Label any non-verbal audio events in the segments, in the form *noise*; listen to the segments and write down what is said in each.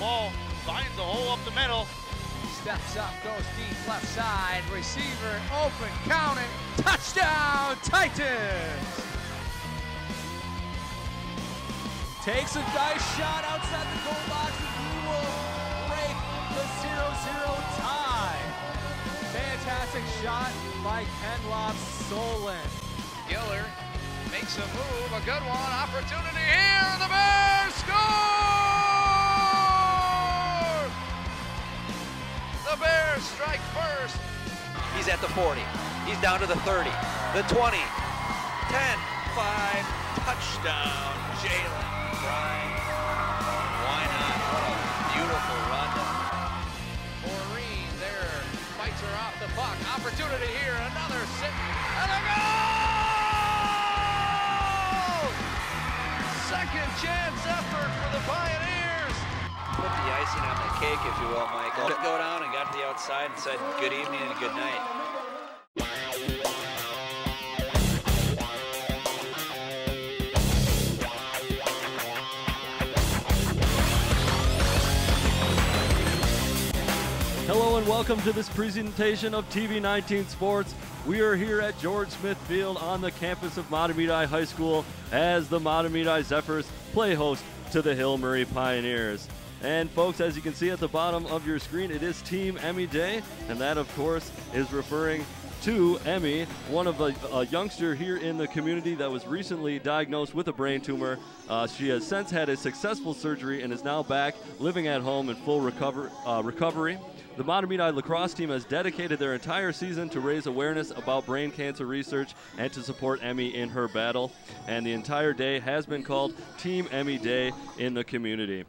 ball, finds a hole up the middle. Steps up, goes deep left side. Receiver open, count it. Touchdown, Titans! Takes a nice shot outside the goal box, and he will break the 0-0 tie. Fantastic shot by Kenlob Solon. Giller makes a move, a good one, opportunity here, the Bears score! Strike first. He's at the 40. He's down to the 30, the 20, 10, 5, touchdown, Jalen Bryan. Why not? What a beautiful run. Maureen there fights her off the puck. Opportunity here, another sit, and a goal! Second chance effort for the Pioneers. Put the icing on the cake, if you will, Michael. Go down and got outside and said good evening and good night. Hello and welcome to this presentation of TV19 Sports. We are here at George Smith Field on the campus of Mahtomedi High School as the Mahtomedi Zephyrs play host to the Hill Murray Pioneers. And folks, as you can see at the bottom of your screen, it is Team Emmy Day, and that of course is referring to Emmy, one of a, a youngster here in the community that was recently diagnosed with a brain tumor. Uh, she has since had a successful surgery and is now back living at home in full recover, uh, recovery. The Mahtomedi lacrosse team has dedicated their entire season to raise awareness about brain cancer research and to support Emmy in her battle. And the entire day has been called Team Emmy Day in the community.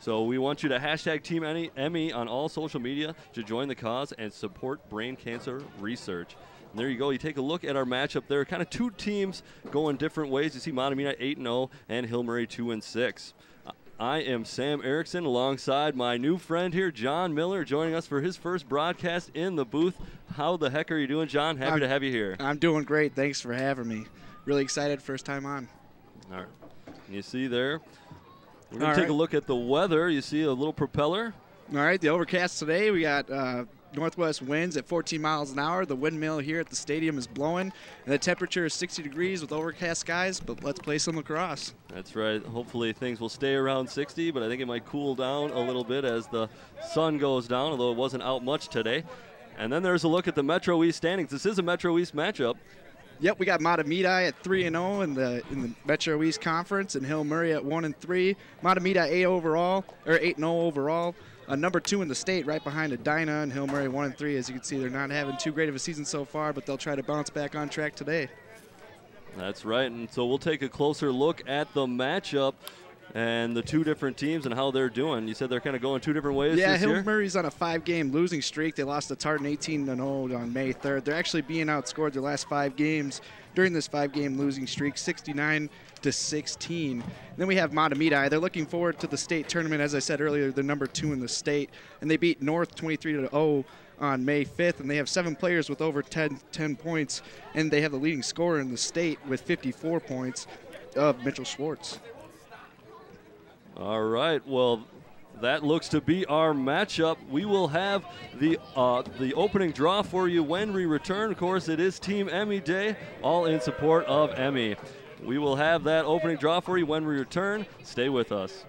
So we want you to hashtag Team Emmy- on all social media to join the cause and support brain cancer research. And there you go. You take a look at our matchup there. Kind of two teams going different ways. You see Mahtomedi 8 0 and Hill Murray 2 and 6. I am Sam Erickson alongside my new friend here, John Miller, joining us for his first broadcast in the booth. How the heck are you doing, John? Happy I'm- to have you here. I'm doing great. Thanks for having me. Really excited. First time on. All right. You see there, we're going to take a look at the weather. You see a little propeller. All right. The overcast today. We got uh, northwest winds at 14 miles an hour. The windmill here at the stadium is blowing, and the temperature is 60 degrees with overcast skies. But let's play some lacrosse. That's right. Hopefully things will stay around 60, but I think it might cool down a little bit as the sun goes down, although it wasn't out much today. And then there's a look at the Metro East standings. This is a Metro East matchup. Yep, we got Mahtomedi at three and zero in the in the Metro East Conference, and Hill Murray at one and three. Mahtomedi A overall or eight and zero overall. Uh, number two in the state, right behind Edina and Hill Murray one and three. As you can see, they're not having too great of a season so far, but they'll try to bounce back on track today. That's right. And so we'll take a closer look at the matchup and the two different teams and how they're doing. You said they're kind of going two different ways Yeah, Hill year? Murray's on a five-game losing streak. They lost to Tartan 18 0 on May 3rd. They're actually being outscored their last five games during this five-game losing streak, 69 to 16. Then we have Mahtomedi. They're looking forward to the state tournament. As I said earlier, they're number two in the state, and they beat North 23 to 0 on May 5th, and they have seven players with over 10, 10 points, and they have the leading scorer in the state with 54 points of Mitchell Schwartz. All right. Well, that looks to be our matchup. We will have the uh, the opening draw for you when we return. Of course, it is Team Emmy Day, all in support of Emmy. We will have that opening draw for you when we return. Stay with us.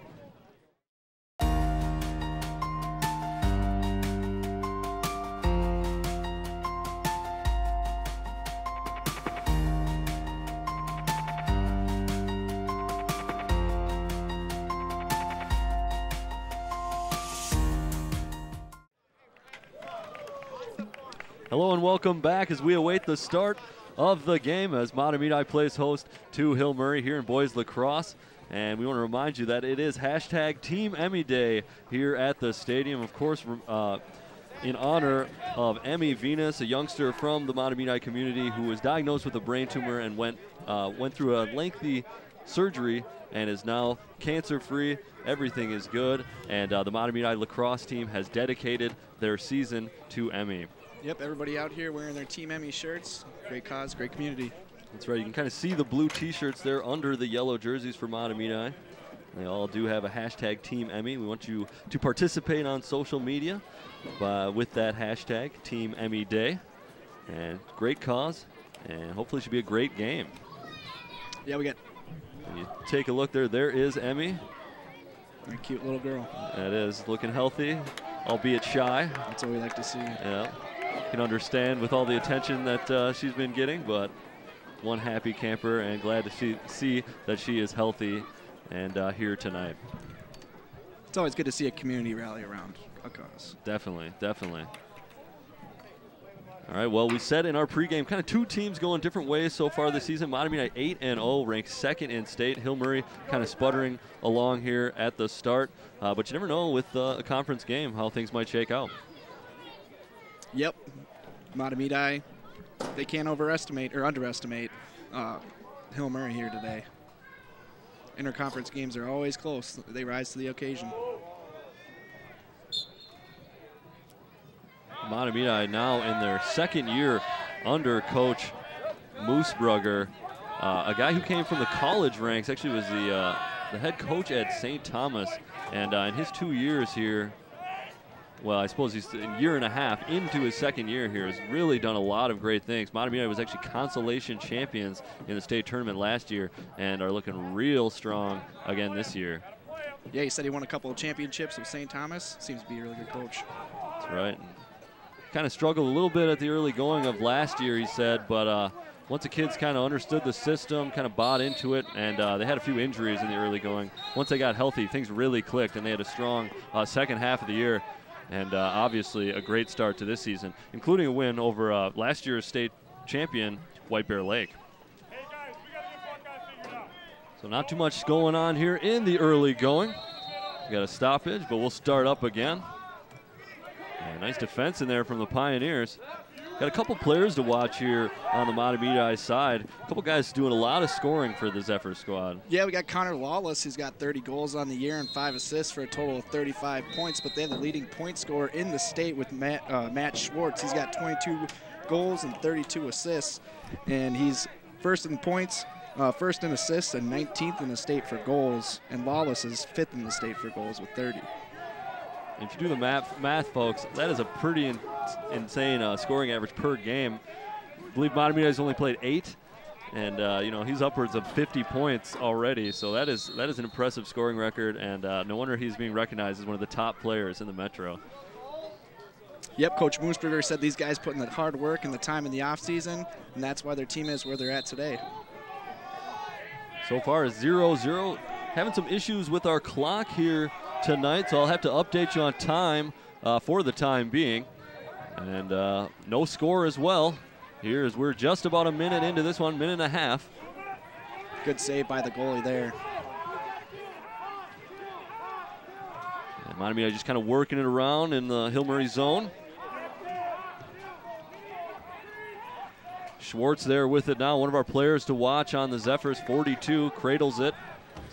Hello and welcome back as we await the start of the game as Mahtomedi plays host to Hill Murray here in boys lacrosse. And we want to remind you that it is hashtag Team Emmy Day here at the stadium. Of course, uh, in honor of Emmy Venus, a youngster from the Mahtomedi community who was diagnosed with a brain tumor and went uh, went through a lengthy surgery and is now cancer-free. Everything is good, and uh, the Mahtomedi lacrosse team has dedicated their season to Emmy. Yep, everybody out here wearing their Team Emmy shirts. Great cause, great community. That's right. You can kind of see the blue T-shirts there under the yellow jerseys for Mahtomedi. They all do have a hashtag Team Emmy. We want you to participate on social media uh, with that hashtag Team Emmy Day. And great cause, and hopefully it should be a great game. Yeah, we got When you take a look there, there is Emmy. a cute little girl. That is looking healthy, albeit shy. That's what we like to see. Yeah, can understand with all the attention that uh, she's been getting, but one happy camper and glad to see, see that she is healthy and uh, here tonight. It's always good to see a community rally around a cause. Definitely, definitely. All right, well, we said in our pregame, kind of two teams going different ways so far this season. Mahtomedi 8 and 0, ranked second in state. Hill Murray kind of sputtering along here at the start, uh, but you never know with uh, a conference game how things might shake out. Yep. Mahtomedi, they can't overestimate or underestimate uh, Hill Murray here today. Interconference games are always close. They rise to the occasion. Mahtomedi now in their second year under Coach Moosebrugger, uh, a guy who came from the college ranks. Actually, was the uh, the head coach at St. Thomas, and uh, in his two years here, well, I suppose he's a year and a half into his second year here. Has really done a lot of great things. Mahtomedi was actually consolation champions in the state tournament last year, and are looking real strong again this year. Yeah, he said he won a couple of championships with St. Thomas. Seems to be a really good coach. That's right. Kind of struggled a little bit at the early going of last year, he said, but uh, once the kids kind of understood the system, kind of bought into it, and uh, they had a few injuries in the early going. Once they got healthy, things really clicked, and they had a strong uh, second half of the year, and uh, obviously a great start to this season, including a win over uh, last year's state champion, White Bear Lake. So not too much going on here in the early going. We got a stoppage, but we'll start up again. Yeah, nice defense in there from the Pioneers. Got a couple players to watch here on the Mahtomedi side. A couple guys doing a lot of scoring for the Zephyr squad. Yeah, we got Connor Lawless, who's got 30 goals on the year and five assists for a total of 35 points. But they have the leading point scorer in the state with Matt, uh, Matt Schwartz. He's got 22 goals and 32 assists, and he's first in points, uh, first in assists, and 19th in the state for goals. And Lawless is fifth in the state for goals with 30. If you do the math, math folks, that is a pretty in, insane uh, scoring average per game. I believe Mahtomedi has only played eight, and uh, you know he's upwards of 50 points already. So that is that is an impressive scoring record, and uh, no wonder he's being recognized as one of the top players in the Metro. Yep, Coach Moosberger said these guys put in the hard work and the time in the offseason, and that's why their team is where they're at today. So far, 0-0. Having some issues with our clock here tonight, so I'll have to update you on time uh, for the time being. And uh, no score as well. Here as we're just about a minute into this one, minute and a half. Good save by the goalie there. And Mahtomedi just kind of working it around in the Hill Murray zone. Schwartz there with it now. One of our players to watch on the Zephyrs, 42, cradles it.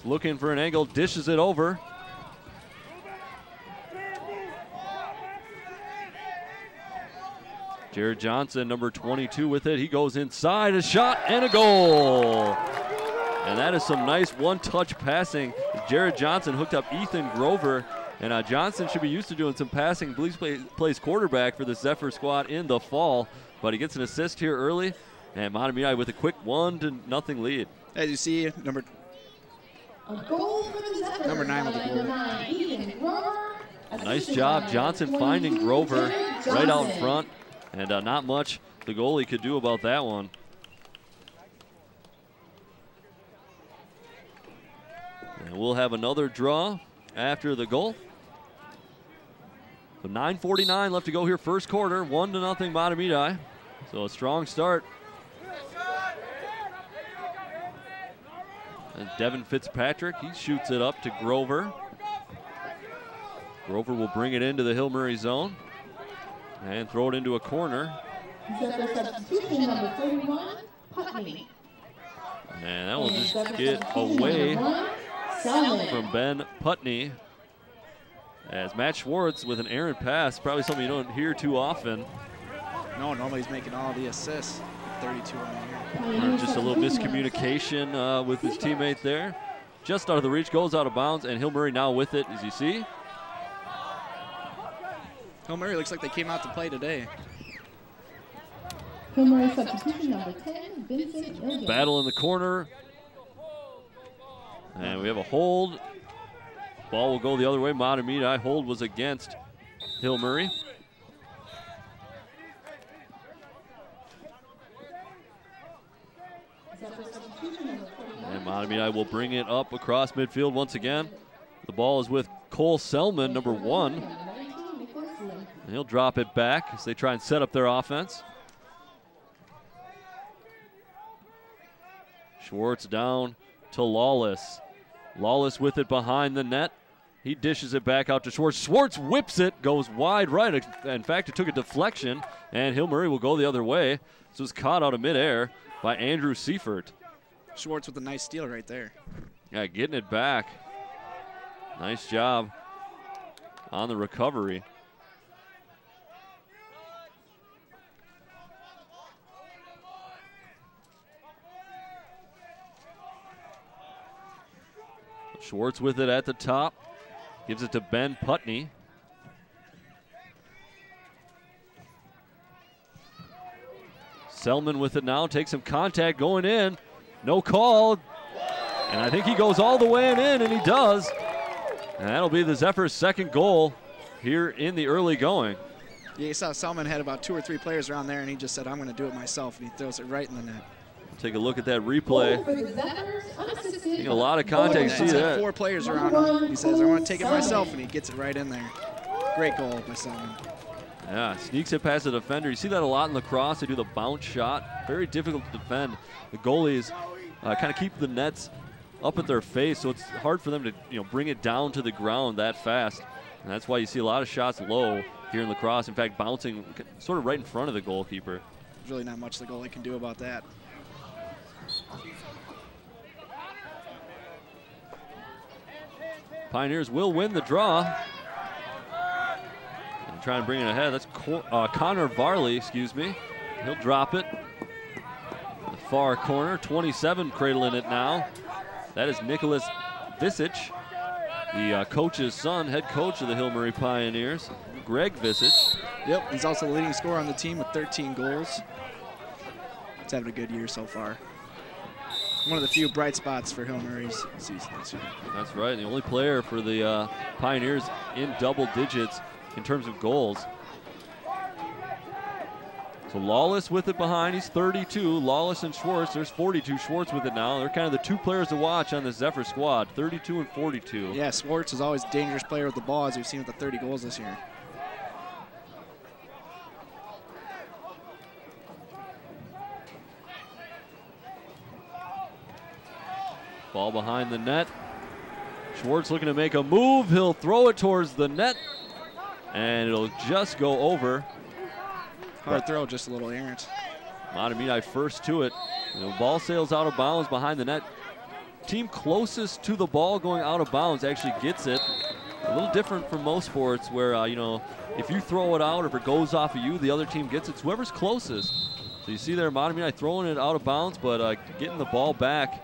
Looking for an angle, dishes it over. Jared Johnson, number 22, with it. He goes inside, a shot and a goal. And that is some nice one-touch passing. Jared Johnson hooked up Ethan Grover, and uh, Johnson should be used to doing some passing. Blees play, plays quarterback for the Zephyr squad in the fall, but he gets an assist here early, and Mahtomedi with a quick one to nothing lead. As you see, number Number nine with the goal. Nice job, Johnson finding Grover right out in front, and uh, not much the goalie could do about that one. And we'll have another draw after the goal. So 9:49 left to go here, first quarter, one to nothing Mahtomedi. So a strong start. And Devin Fitzpatrick, he shoots it up to Grover. Grover will bring it into the Hill Murray zone and throw it into a corner. Zephyr substitution number 31, Putney. And that will just get away number one, Selman. from Ben Putney. As Matt Schwartz with an errant pass, probably something you don't hear too often. No, normally he's making all the assists. 32 on the year. Or just a little miscommunication uh, with his teammate there. just out of the reach, goes out of bounds, and Hill Murray now with it, as you see. Hill Murray looks like they came out to play today. Hill Murray substitution number 10, Vincent Ilgin. Battle in the corner. And we have a hold. Ball will go the other way. Mahtomedi hold was against Hill Murray. Zephyr substitution number 49. And Mahtomedi will bring it up across midfield once again. The ball is with Cole Selman, number one. Number 19, Nicholas Lynn. And he'll drop it back as they try and set up their offense. Schwartz down to Lawless. Lawless with it behind the net. He dishes it back out to Schwartz. Schwartz whips it, goes wide right. In fact, it took a deflection, and Hill Murray will go the other way. This was caught out of midair by Andrew Seifert. Schwartz with a nice steal right there. Yeah, getting it back. Nice job on the recovery. Schwartz with it at the top. Gives it to Ben Putney. Selman with it now. Takes some contact going in. No call. And I think he goes all the way and in, and he does. And that'll be the Zephyrs' second goal here in the early going. Yeah, you saw Selman had about two or three players around there, and he just said, I'm going to do it myself, and he throws it right in the net. Take a look at that replay. For Zephyrs, a lot of contact. See he's had that? four players around him. He says, I want to take it myself, and he gets it right in there. Great goal by Selman. Yeah, sneaks it past the defender. You see that a lot in lacrosse. They do the bounce shot. Very difficult to defend. The goalies uh, kind of keep the nets up at their face, so it's hard for them to you know bring it down to the ground that fast. And that's why you see a lot of shots low here in lacrosse. In fact, bouncing sort of right in front of the goalkeeper. There's really not much the goalie can do about that. Pioneers will win the draw. And try and bring it ahead. That's Cor- uh, Connor Varley, excuse me. He'll drop it. The far corner, 27 cradling it now. That is Nicholas Visich, the uh, coach's son, head coach of the Hill Murray Pioneers. Greg Visich. Yep, he's also the leading scorer on the team with 13 goals. He's having a good year so far. One of the few bright spots for Hill Murray's season this year. That's right, the only player for the uh, Pioneers in double digits in terms of goals. So Lawless with it behind, he's 32. Lawless and Schwartz, there's 42. Schwartz with it now. They're kind of the two players to watch on the Zephyr squad, 32 and 42. Yeah, Schwartz is always a dangerous player with the ball, as we've seen with the 30 goals this year. Ball behind the net. Schwartz looking to make a move. He'll throw it towards the net, and it'll just go over. Hard throw, just a little errant. Mahtomedi first to it. The ball sails out of bounds behind the net. Team closest to the ball going out of bounds actually gets it. A little different from most sports where, uh, you know, if you throw it out or if it goes off of you, the other team gets it. It's whoever's closest. So you see there, Mahtomedi throwing it out of bounds, but uh, getting the ball back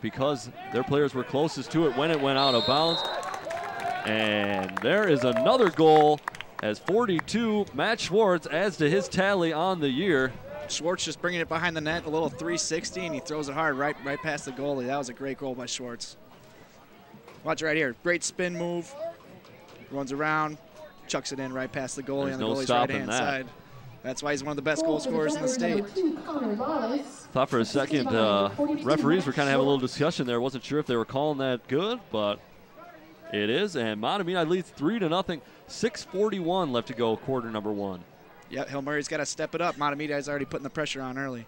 because their players were closest to it when it went out of bounds. And there is another goal as 42, Matt Schwartz adds to his tally on the year. Schwartz just bringing it behind the net, a little 360, and he throws it hard right, right past the goalie. That was a great goal by Schwartz. Watch right here. Great spin move. Runs around, chucks it in right past the goalie There's on the no goalie's right hand that. side. That's why he's one of the best goal scorers in the state. number two, Connor Lawless. Thought for a second, uh, referees were kind of having a little discussion there. Wasn't sure if they were calling that good, but it is. And Mahtomedi leads three to nothing. 6:41 left to go, quarter number one. Yep, Hill Murray's got to step it up. Mahtomedi's already putting the pressure on early.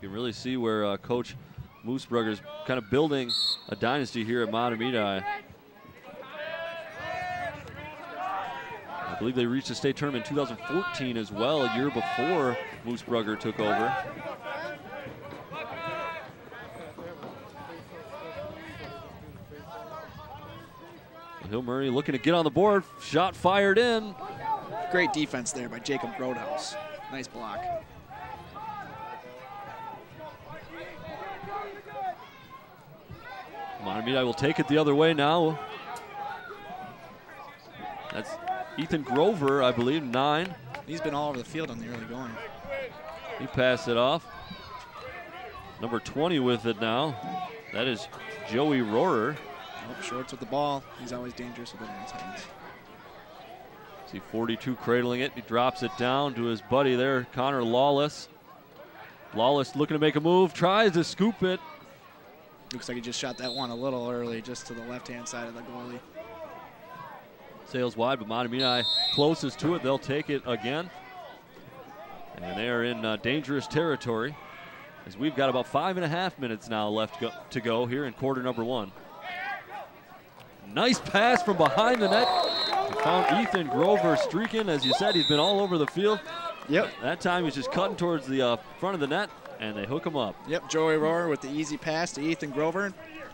You can really see where uh, Coach is kind of building a dynasty here at Mahtomedi. I believe they reached the state tournament in 2014 as well, a year before Moosebrugger took over. Hill Murray looking to get on the board. Shot fired in. Great defense there by Jacob Grodhaus. Nice block. Mahtomedi will take it the other way now. That's Ethan Grover, I believe, nine. He's been all over the field on the early going. He passed it off. Number 20 with it now. That is Joey Rohrer. Nope, Schwartz with the ball. He's always dangerous with it in his hands. See 42 cradling it. He drops it down to his buddy there, Connor Lawless. Lawless looking to make a move, tries to scoop it. Looks like he just shot that one a little early, just to the left-hand side of the goalie. Sails wide, but Mahtomedi closest to it. They'll take it again. And they are in uh, dangerous territory as we've got about five and a half minutes now left go- to go here in quarter number one. Nice pass from behind the net. Found Ethan Grover streaking. As you said, he's been all over the field. Yep. That time he's just cutting towards the uh, front of the net, and they hook him up. Yep, Joey Rohrer with the easy pass to Ethan Grover.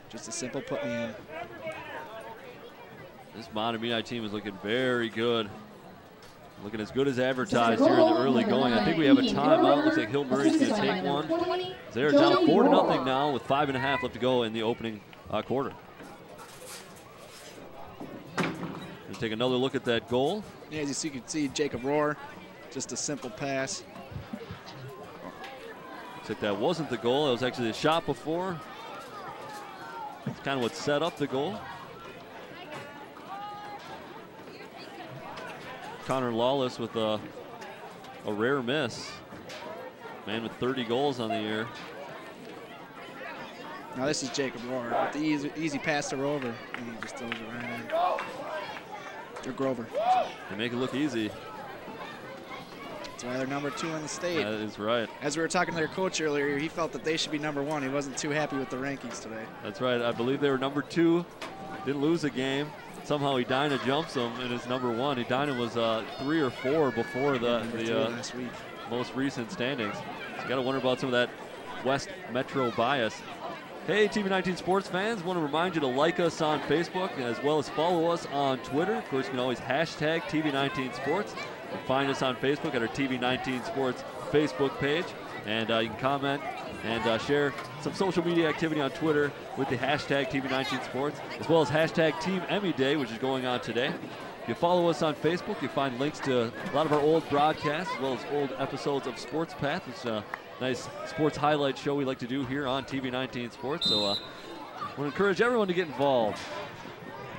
Just a simple put me in. This Mahtomedi team is looking very good. Looking as good as advertised here in the early going. I think we have a timeout. Looks like Hill Murray's going to take one. They're down four to nothing now with five and a half left to go in the opening uh, quarter. Take another look at that goal. Yeah, as you see, you can see Jacob Rohr, just a simple pass. Looks like that wasn't the goal. It was actually the shot before. It's kind of what set up the goal. Connor Lawless with a, a rare miss. Man with 30 goals on the year. Now this is Jacob Rohr with the easy, easy pass to Rover, and he just throws it right in. Or Grover. They make it look easy. That's why they're number two in the state. That is right. As we were talking to their coach earlier, he felt that they should be number one. He wasn't too happy with the rankings today. That's right. I believe they were number two. Didn't lose a game. Somehow Edina jumps them and is number one. Edina was uh, three or four before the, the uh, last week. most recent standings. So you got to wonder about some of that West Metro bias. Hey, TV19 sports fans, want to remind you to like us on Facebook as well as follow us on Twitter. Of course, you can always hashtag TV19 Sports. Find us on Facebook at our TV19 Sports Facebook page. And uh, you can comment and uh, share some social media activity on Twitter with the hashtag TV19 Sports, as well as hashtag Team Emmy Day, which is going on today. If you follow us on Facebook, you find links to a lot of our old broadcasts, as well as old episodes of Sports Path, which a nice sports highlight show we like to do here on TV19 Sports. So uh, to encourage everyone to get involved.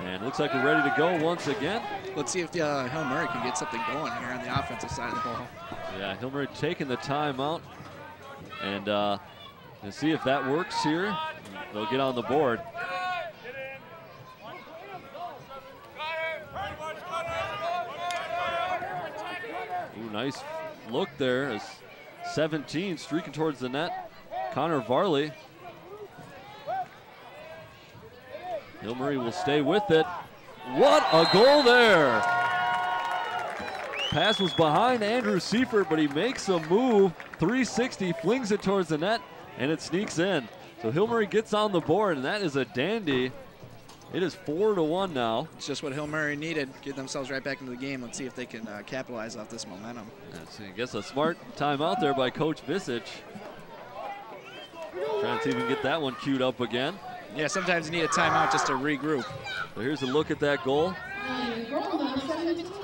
And it looks like we're ready to go once again. Let's see if the, uh, Hill Murray can get something going here on the offensive side of the ball. Yeah, Hill Murray taking the timeout. And uh, to see if that works here. They'll get on the board. Ooh, nice look there as 17 streaking towards the net. Connor Varley. Hill Murray will stay with it. What a goal there! Pass was behind Andrew Seifert, but he makes a move. 360, flings it towards the net, and it sneaks in. So Hill Murray gets on the board, and that is a dandy. It is four to one now. It's just what Hill Murray needed. Get themselves right back into the game. Let's see if they can uh, capitalize off this momentum. That's, I guess a smart timeout there by Coach Visich. Trying to see if we can get that one queued up again. Yeah, sometimes you need a timeout just to regroup. So here's a look at that goal.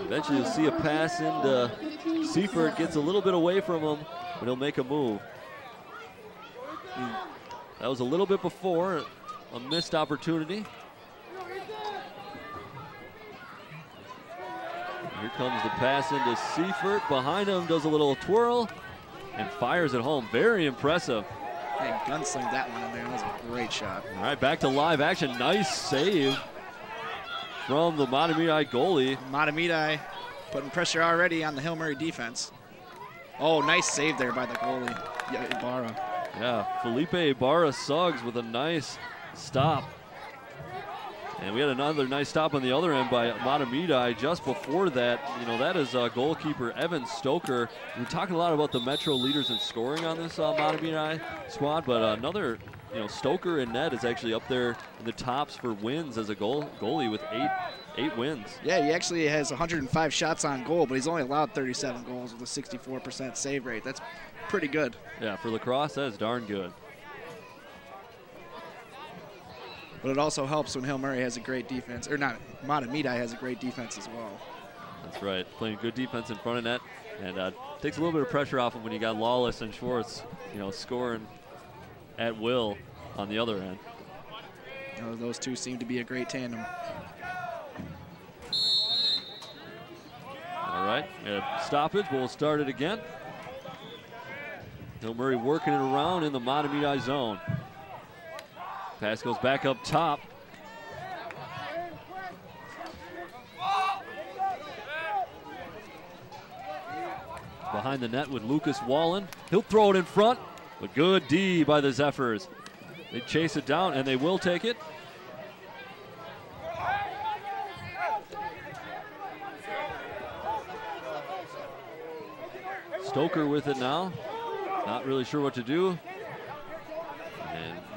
Eventually you'll see a pass into Seifert. Gets a little bit away from him, but he'll make a move. That was a little bit before, a missed opportunity. Here comes the pass into Seifert. Behind him does a little twirl and fires it home. Very impressive. And gunslinged that one in there. That was a great shot. All right, back to live action. Nice save from the Mahtomedi goalie. Mahtomedi putting pressure already on the Hill Murray defense. Oh, nice save there by the goalie, yeah, Ibarra. Yeah, Felipe Ibarra Suggs with a nice stop. And we had another nice stop on the other end by Mahtomedi just before that. You know, that is uh, goalkeeper Evan Stoker. We're talking a lot about the Metro leaders in scoring on this uh, Mahtomedi squad, but uh, another, you know, Stoker and Ned is actually up there in the tops for wins as a goal goalie with eight eight wins. Yeah, he actually has 105 shots on goal, but he's only allowed 37 goals with a 64% save rate. That's pretty good. Yeah, for lacrosse, that is darn good. But it also helps when Hill Murray has a great defense, or not, Mahtomedi has a great defense as well. That's right. Playing good defense in front of net and uh, takes a little bit of pressure off him when you got Lawless and Schwartz, you know, scoring at will on the other end. You know, those two seem to be a great tandem. All right, a stoppage. We'll start it again. Hill Murray working it around in the Mahtomedi zone. Pass goes back up top. Behind the net with Lucas Wallen. He'll throw it in front, but good D by the Zephyrs. They chase it down, and they will take it. Stoker with it now. Not really sure what to do.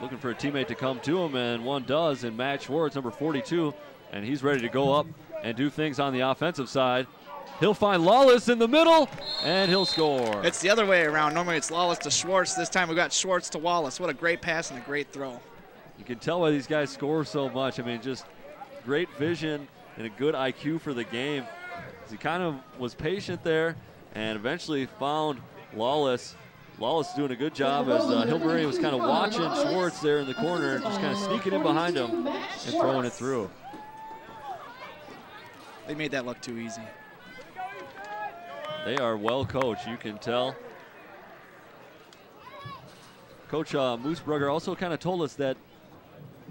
Looking for a teammate to come to him, and one does in Matt Schwartz, number 42. And he's ready to go up and do things on the offensive side. He'll find Lawless in the middle, and he'll score. It's the other way around. Normally it's Lawless to Schwartz. This time we got Schwartz to Wallace. What a great pass and a great throw. You can tell why these guys score so much. I mean, just great vision and a good IQ for the game. He kind of was patient there and eventually found Lawless. Lawless doing a good job as uh, was kind of watching Schwartz there in the corner, just kind of sneaking in behind him and throwing it through. They made that look too easy. They are well coached, you can tell. Coach uh, Moosebrugger also kind of told us that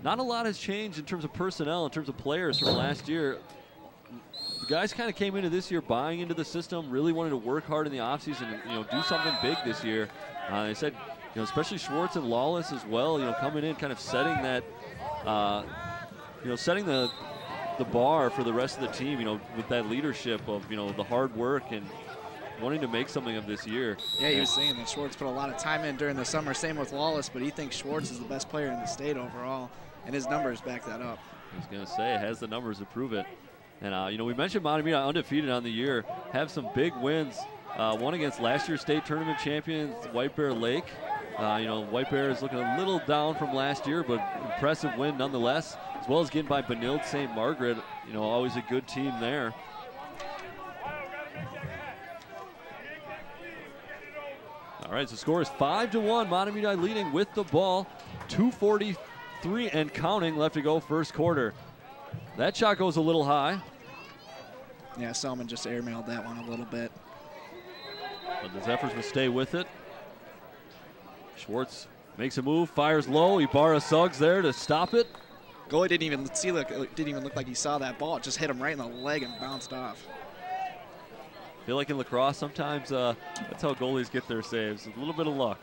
not a lot has changed in terms of personnel, in terms of players from last year. The guys kind of came into this year buying into the system, really wanted to work hard in the offseason and you know do something big this year. Uh, they said, you know, especially Schwartz and Lawless as well, you know, coming in, kind of setting that, uh, you know, setting the the bar for the rest of the team, you know, with that leadership of, you know, the hard work and wanting to make something of this year. Yeah, he was saying that Schwartz put a lot of time in during the summer. Same with Lawless, but he thinks Schwartz is the best player in the state overall, and his numbers back that up. I was going to say, it has the numbers to prove it. And, uh, you know, we mentioned Mahtomedi undefeated on the year, have some big wins. Uh, one against last year's state tournament champions, White Bear Lake. Uh, you know, White Bear is looking a little down from last year, but impressive win nonetheless, as well as getting by Benilde St. Margaret. You know, always a good team there. All right, so score is five to one. Mahtomedi leading with the ball. 243 and counting left to go first quarter. That shot goes a little high. Yeah, Selman just airmailed that one a little bit. But the Zephyrs will stay with it. Schwartz makes a move, fires low. Ibarra Suggs there to stop it. Goalie didn't even see look didn't even look like he saw that ball. It just hit him right in the leg and bounced off. I feel like in lacrosse, sometimes uh, that's how goalies get their saves. A little bit of luck.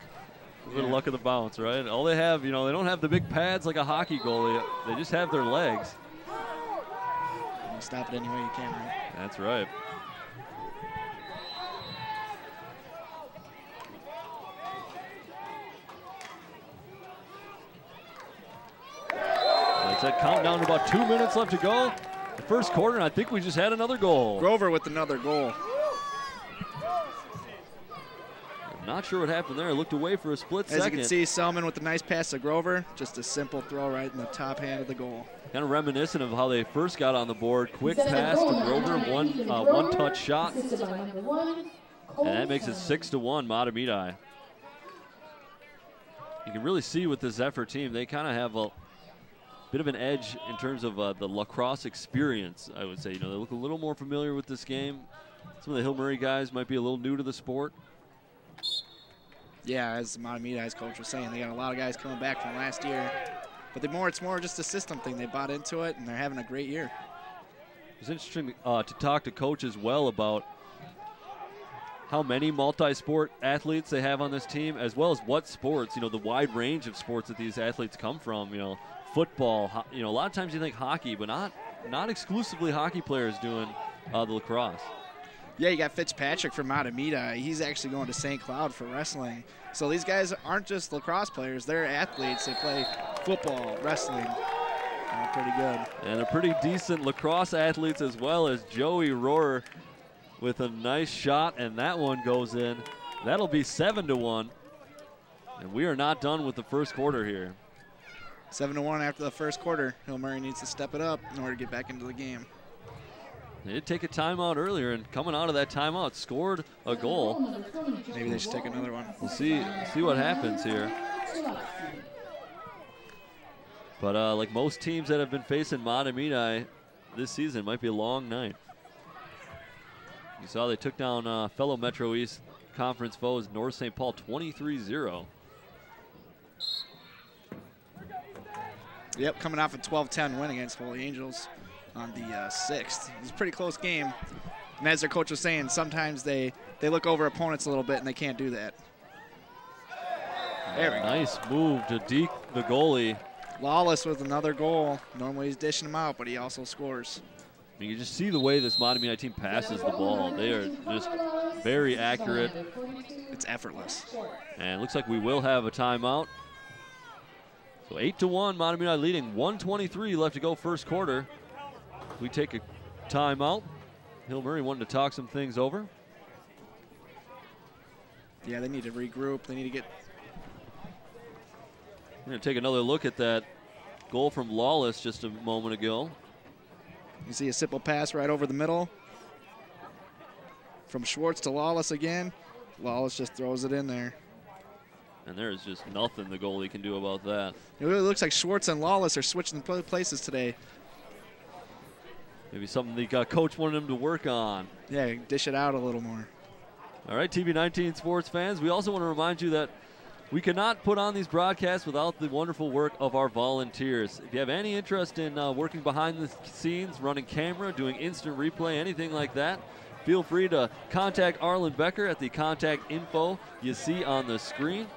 A little bit of Yeah. luck of the bounce, right? All they have, you know, they don't have the big pads like a hockey goalie. They just have their legs. You stop it any way you can, right? That's right. That's that countdown to about two minutes left to go. The first quarter, and I think we just had another goal. Grover with another goal. Not sure what happened there. Looked away for a split As second. you can see, Selman with a nice pass to Grover. Just a simple throw right in the top hand of the goal. Kind of reminiscent of how they first got on the board. Quick pass to Grover, one uh, one touch shot, assisted by number one, Cole and that makes it six to one. Mahtomedi. You can really see with this Zephyr team, they kind of have a bit of an edge in terms of uh, the lacrosse experience. I would say, you know, they look a little more familiar with this game. Some of the Hill Murray guys might be a little new to the sport. Yeah, as Mahtomedi's coach was saying, they got a lot of guys coming back from last year. But they more, it's more just a system thing. They bought into it, and they're having a great year. It's interesting uh, to talk to coach as well about how many multi-sport athletes they have on this team, as well as what sports. You know, the wide range of sports that these athletes come from. You know, football. You know, a lot of times you think hockey, but not not exclusively hockey players doing uh, the lacrosse. Yeah, you got Fitzpatrick from Mahtomedi. He's actually going to St. Cloud for wrestling. So these guys aren't just lacrosse players; they're athletes. They play football, wrestling. Uh, pretty good. And they're pretty decent lacrosse athletes as well as Joey Rohrer with a nice shot, and that one goes in. That'll be seven to one. And we are not done with the first quarter here. Seven to one after the first quarter. Hill Murray needs to step it up in order to get back into the game. They did take a timeout earlier, and coming out of that timeout, scored a goal. Maybe they should take another one. We'll see see what happens here. But uh, like most teams that have been facing Mahtomedi this season, might be a long night. You saw they took down uh, fellow Metro East Conference foes North St. Paul 23-0. Yep, coming off a 12-10 win against Holy Angels on the uh, sixth. It was a pretty close game. And as their coach was saying, sometimes they, they look over opponents a little bit and they can't do that. There we go. Nice move to deke the goalie. Lawless with another goal. Normally he's dishing them out, but he also scores. I mean, you just see the way this Mahtomedi team passes the ball. They are just very accurate. It's effortless. And it looks like we will have a timeout. So 8 to 1, Mahtomedi leading. 123 left to go first quarter. We take a timeout. Hill Murray wanting to talk some things over. Yeah, they need to regroup. They need to get We're going to take another look at that goal from Lawless just a moment ago. You see a simple pass right over the middle. From Schwartz to Lawless again. Lawless just throws it in there. And there is just nothing the goalie can do about that. It really looks like Schwartz and Lawless are switching places today. Maybe something the uh, coach wanted him to work on. Yeah, dish it out a little more. All right, TV19 sports fans, we also want to remind you that we cannot put on these broadcasts without the wonderful work of our volunteers. If you have any interest in uh, working behind the scenes, running camera, doing instant replay, anything like that, feel free to contact Arlen Becker at the contact info you see on the screen.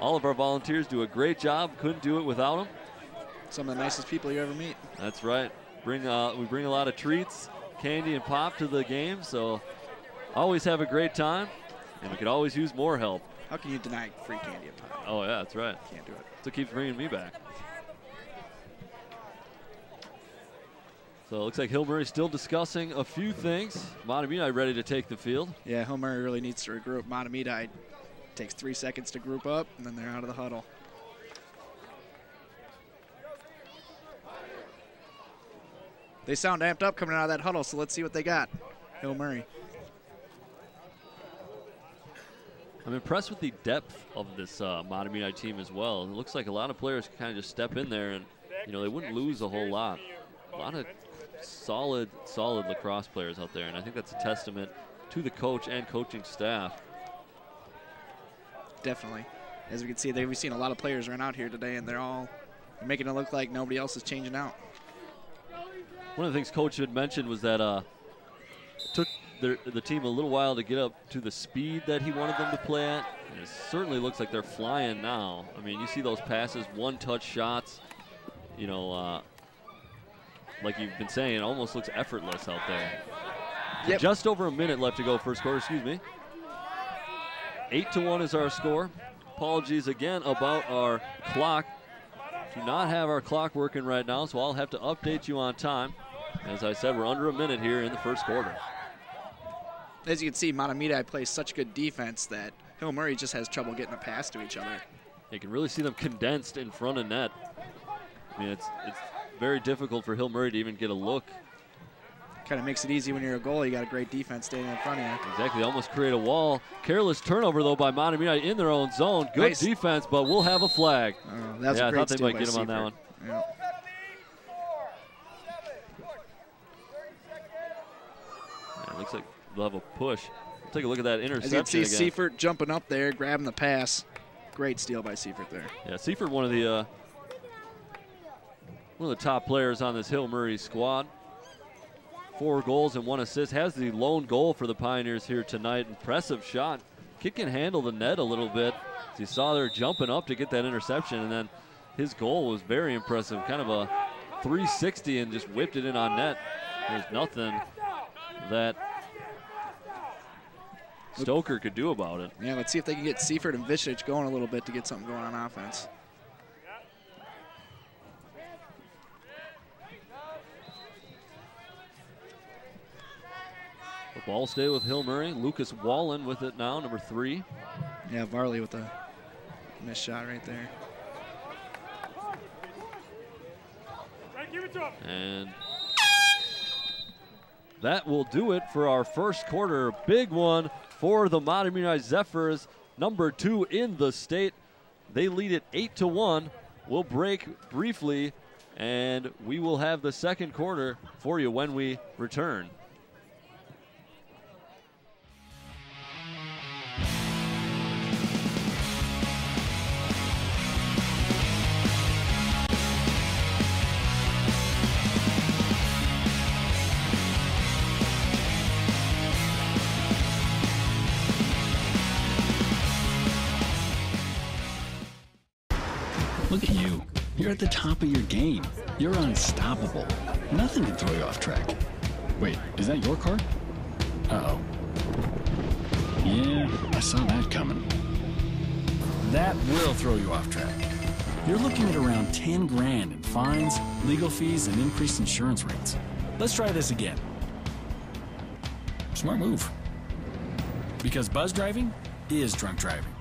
All of our volunteers do a great job. Couldn't do it without them. Some of the nicest people you ever meet. That's right. Bring uh, we bring a lot of treats, candy and pop to the game, so always have a great time, and we could always use more help. How can you deny free candy and pop? Oh yeah, that's right. Can't do it. So it keeps bringing me back. So it looks like Hill still discussing a few things. Mahtomedi ready to take the field. Yeah, Hill Murray really needs to regroup. Mahtomedi takes three seconds to group up, and then they're out of the huddle. They sound amped up coming out of that huddle, so let's see what they got. Hill Murray. I'm impressed with the depth of this uh, Mahtomedi team as well. It looks like a lot of players can kind of just step in there and, you know, they wouldn't lose a whole lot. A lot of solid, solid lacrosse players out there, and I think that's a testament to the coach and coaching staff. Definitely. As we can see, they, we've seen a lot of players run out here today, and they're all making it look like nobody else is changing out. One of the things Coach had mentioned was that uh, it took the, the team a little while to get up to the speed that he wanted them to play at. And it certainly looks like they're flying now. I mean, you see those passes, one-touch shots. You know, uh, like you've been saying, it almost looks effortless out there. Yep. Just over a minute left to go first quarter. Excuse me. Eight to one is our score. Apologies again about our clock. Do not have our clock working right now, so I'll have to update you on time. As I said, we're under a minute here in the first quarter. As you can see, Mahtomedi plays such good defense that Hill Murray just has trouble getting a pass to each other. You can really see them condensed in front of net. I mean, it's it's very difficult for Hill Murray to even get a look. Kind of makes it easy when you're a goalie. You got a great defense standing in front of you. Exactly, almost create a wall. Careless turnover though by Mahtomedi in their own zone. Good Nice. defense, but we'll have a flag. Uh, that's yeah, a I great thought they might get him on that one. Yeah. Yeah, looks like they'll have a push. Take a look at that As you interception can see, again. Seifert jumping up there, grabbing the pass. Great steal by Seifert there. Yeah, Seifert, one of the uh, one of the top players on this Hill Murray squad. Four goals and one assist. Has the lone goal for the Pioneers here tonight. Impressive shot. Kid can handle the net a little bit. As you saw there jumping up to get that interception, and then his goal was very impressive. Kind of a 360 and just whipped it in on net. There's nothing that Stoker could do about it. Yeah, let's see if they can get Seifert and Vicic going a little bit to get something going on offense. The ball stay with Hill Murray. Lucas Wallen with it now, number three. Yeah, Varley with a missed shot right there. And that will do it for our first quarter. Big one for the Mahtomedi Zephyrs, number two in the state. They lead it eight to one. We'll break briefly, and we will have the second quarter for you when we return. At the top of your game. You're unstoppable. Nothing can throw you off track. Wait, is that your car? Uh-oh. Yeah, I saw that coming. That will throw you off track. You're looking at around 10 grand in fines, legal fees, and increased insurance rates. Let's try this again. Smart move. Because buzz driving is drunk driving.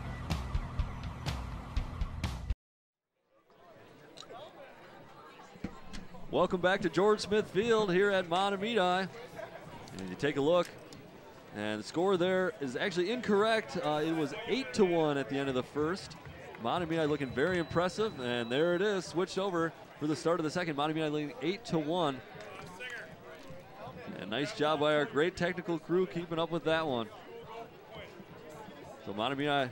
Welcome back to George Smith Field here at Mahtomedi. And you take a look, and the score there is actually incorrect. Uh, it was 8 to 1 at the end of the first. Mahtomedi looking very impressive, and there it is, switched over for the start of the second. Mahtomedi leading 8 to 1. And nice job by our great technical crew keeping up with that one. So Mahtomedi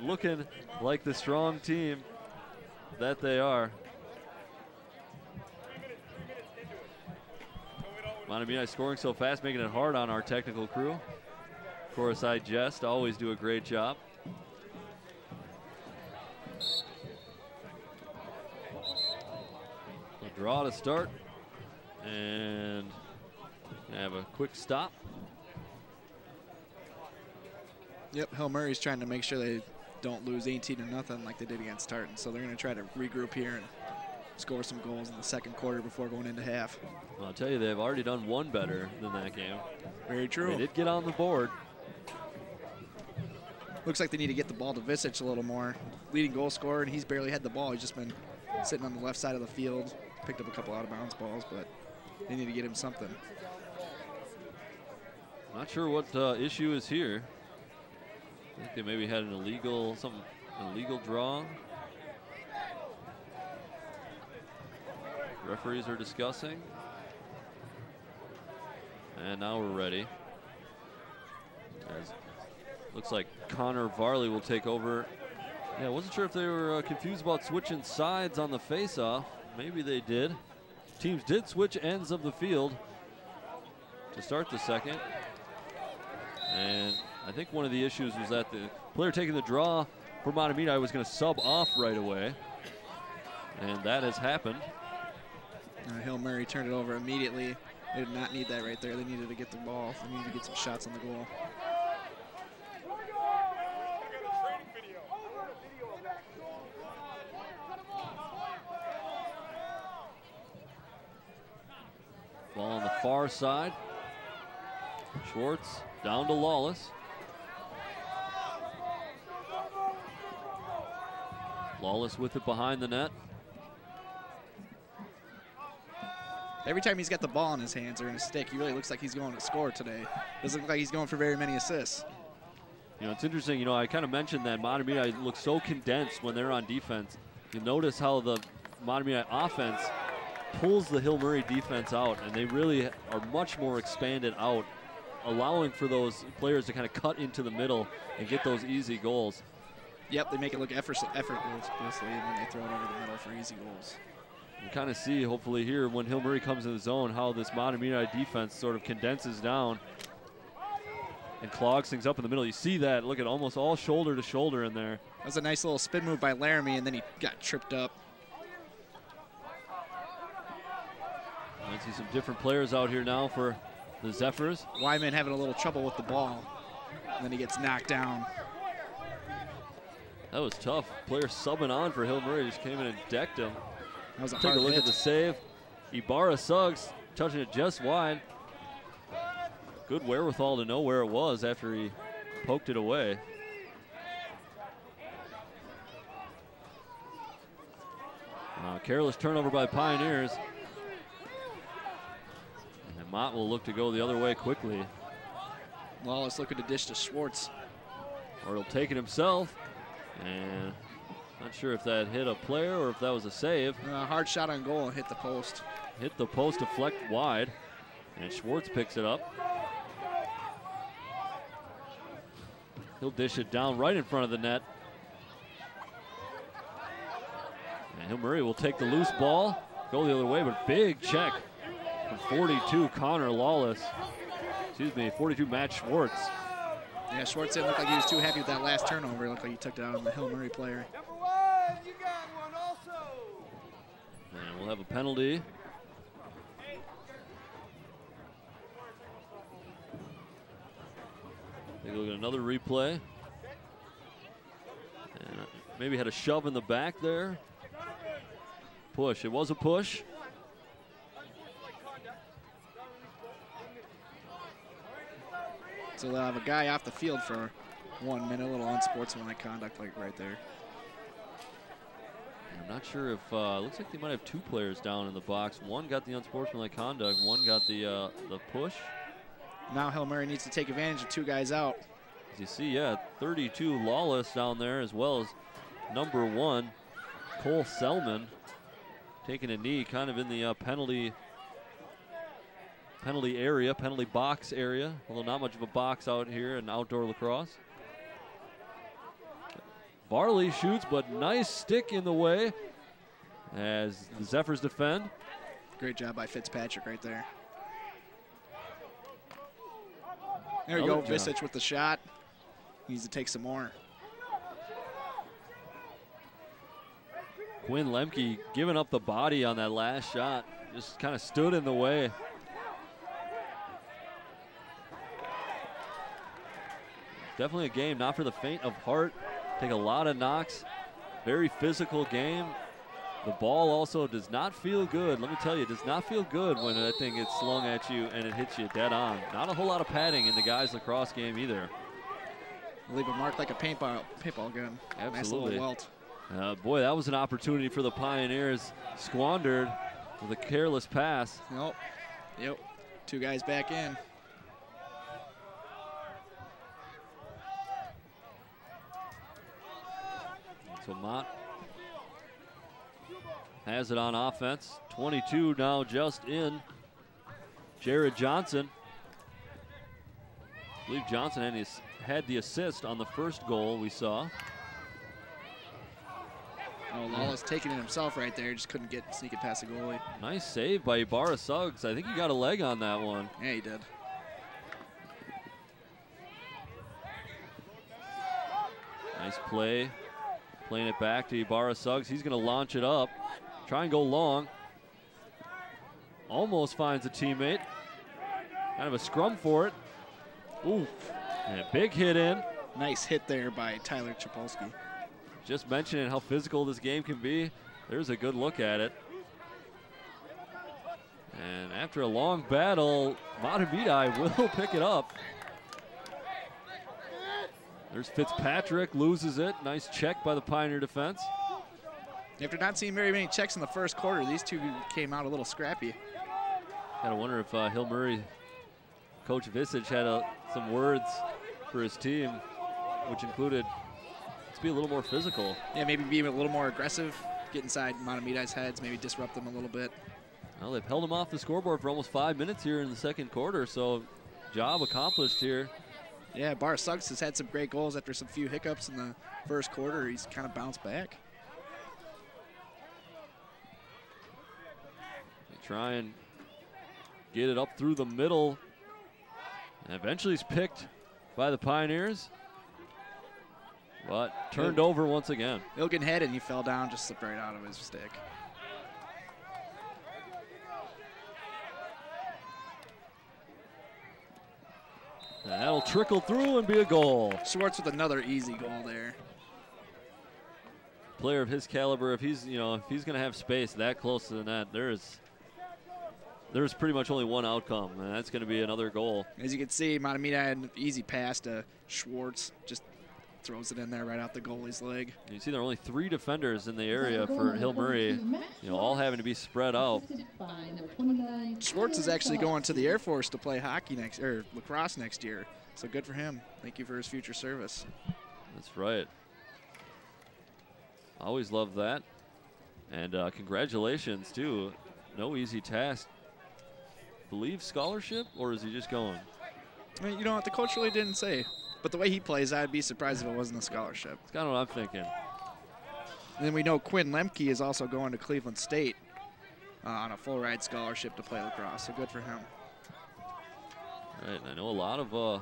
looking like the strong team that they are. Mahtomedi scoring so fast, making it hard on our technical crew. Of course, I jest, always do a great job. A draw to start. And have a quick stop. Yep, Hill Murray's trying to make sure they don't lose 18 to nothing like they did against Tartan. So they're going to try to regroup here and score some goals in the second quarter before going into half. Well, I'll tell you, they've already done one better than that game. Very true. They did get on the board. Looks like they need to get the ball to Visich a little more. Leading goal scorer, and he's barely had the ball. He's just been sitting on the left side of the field. Picked up a couple out of bounds balls, but they need to get him something. Not sure what uh, issue is here. I think they maybe had an illegal, an illegal draw. Referees are discussing. And now we're ready. As looks like Connor Varley will take over. Yeah, I wasn't sure if they were uh, confused about switching sides on the face-off. Maybe they did. Teams did switch ends of the field to start the second. And I think one of the issues was that the player taking the draw for Mahtomedi was going to sub off right away. And that has happened. Uh, Hill Murray turned it over immediately. They did not need that right there. They needed to get the ball. They needed to get some shots on the goal. Ball on the far side. Schwartz down to Lawless. Lawless with it behind the net. Every time he's got the ball in his hands or in his stick, he really looks like he's going to score today. Doesn't look like he's going for very many assists. You know, it's interesting. You know, I kind of mentioned that Mahtomedi looks so condensed when they're on defense. You notice how the Mahtomedi offense pulls the Hill Murray defense out, and they really are much more expanded out, allowing for those players to kind of cut into the middle and get those easy goals. Yep, they make it look effortlessly and then they throw it over the middle for easy goals. You kind of see, hopefully, here when Hill Murray comes in the zone, how this modern Mahtomedi defense sort of condenses down and clogs things up in the middle. You see that, look at almost all shoulder to shoulder in there. That was a nice little spin move by Laramie, and then he got tripped up. I see some different players out here now for the Zephyrs. Wyman having a little trouble with the ball, and then he gets knocked down. That was tough. Player subbing on for Hill Murray just came in and decked him. That was a Take a look hit. at the save. Ibarra Suggs touching it just wide. Good wherewithal to know where it was after he poked it away. Uh, careless turnover by Pioneers. And Mott will look to go the other way quickly. Lawless looking to dish to Schwartz. Or he'll take it himself. And not sure if that hit a player or if that was a save. Uh, hard shot on goal and hit the post. Hit the post, deflect wide. And Schwartz picks it up. He'll dish it down right in front of the net. And Hill Murray will take the loose ball, go the other way, but big check from 42 Connor Lawless. Excuse me, 42 Matt Schwartz. Yeah, Schwartz didn't look like he was too happy with that last turnover. It looked like he took it out on the Hill Murray player. And we'll have a penalty. Take a look at another replay. And uh, maybe had a shove in the back there. Push. It was a push. So they'll have a guy off the field for one minute, a little unsportsmanlike conduct like right there. I'm not sure if, uh, looks like they might have two players down in the box. One got the unsportsmanlike conduct, one got the, uh, the push. Now Hill Murray needs to take advantage of two guys out. As you see, yeah, 32 Lawless down there, as well as number one, Cole Selman, taking a knee kind of in the uh, penalty penalty area, penalty box area, although not much of a box out here in outdoor lacrosse. Varley shoots, but nice stick in the way as the Zephyrs defend. Great job by Fitzpatrick right there. There we go, job. Visich with the shot. Needs to take some more. Quinn Lemke giving up the body on that last shot, just kind of stood in the way. Definitely a game not for the faint of heart. Take a lot of knocks. Very physical game. The ball also does not feel good. Let me tell you, it does not feel good when that thing gets slung at you and it hits you dead on. Not a whole lot of padding in the guys lacrosse game either. Leave a mark like a paintball, paintball gun. Nice Absolutely. little welt. Uh, boy, that was an opportunity for the Pioneers. Squandered with a careless pass. Nope. Yep. Two guys back in. So Mott has it on offense. 22 now just in. Jared Johnson. I believe Johnson had the assist on the first goal we saw. Oh, Lawless taking it himself right there. Just couldn't get sneak it past the goalie. Nice save by Ibarra Suggs. I think he got a leg on that one. Yeah, he did. Nice play. Playing it back to Ibarra Suggs. He's going to launch it up. Try and go long. Almost finds a teammate. Kind of a scrum for it. Ooh. And a big hit in. Nice hit there by Tyler Chapolsky. Just mentioning how physical this game can be. There's a good look at it. And after a long battle, Mahtomedi will *laughs* pick it up. There's Fitzpatrick, loses it. Nice check by the Pioneer defense. After not seeing very many checks in the first quarter, these two came out a little scrappy. Gotta wonder if uh, Hill Murray, Coach Visich, had uh, some words for his team, which included let's be a little more physical. Yeah, maybe be a little more aggressive, get inside Mahtomedi's heads, maybe disrupt them a little bit. Well, they've held them off the scoreboard for almost five minutes here in the second quarter, so job accomplished here. Yeah, Bar Suggs has had some great goals after some few hiccups in the first quarter. He's kind of bounced back. They try and get it up through the middle. And eventually he's picked by the Pioneers, but turned over once again. Ilgen head and he fell down, just slipped right out of his stick. That'll trickle through and be a goal. Schwartz with another easy goal there. Player of his caliber, if he's you know if he's going to have space that close to the net, there's there's pretty much only one outcome, and that's going to be another goal. As you can see, Mahtomedi had an easy pass to Schwartz. Just throws it in there right out the goalie's leg. You see there are only three defenders in the area for Hill Murray, you know, all having to be spread out. Schwartz is actually going to the Air Force to play hockey next or lacrosse next year. So good for him. Thank you for his future service. That's right. Always love that. And uh, congratulations, too. No easy task. Believe scholarship, or is he just going? I mean, you know what? The coach really didn't say. But the way he plays, I'd be surprised if it wasn't a scholarship. That's kind of what I'm thinking. And then we know Quinn Lemke is also going to Cleveland State uh, on a full ride scholarship to play lacrosse. So good for him. Right, and I know a lot of uh,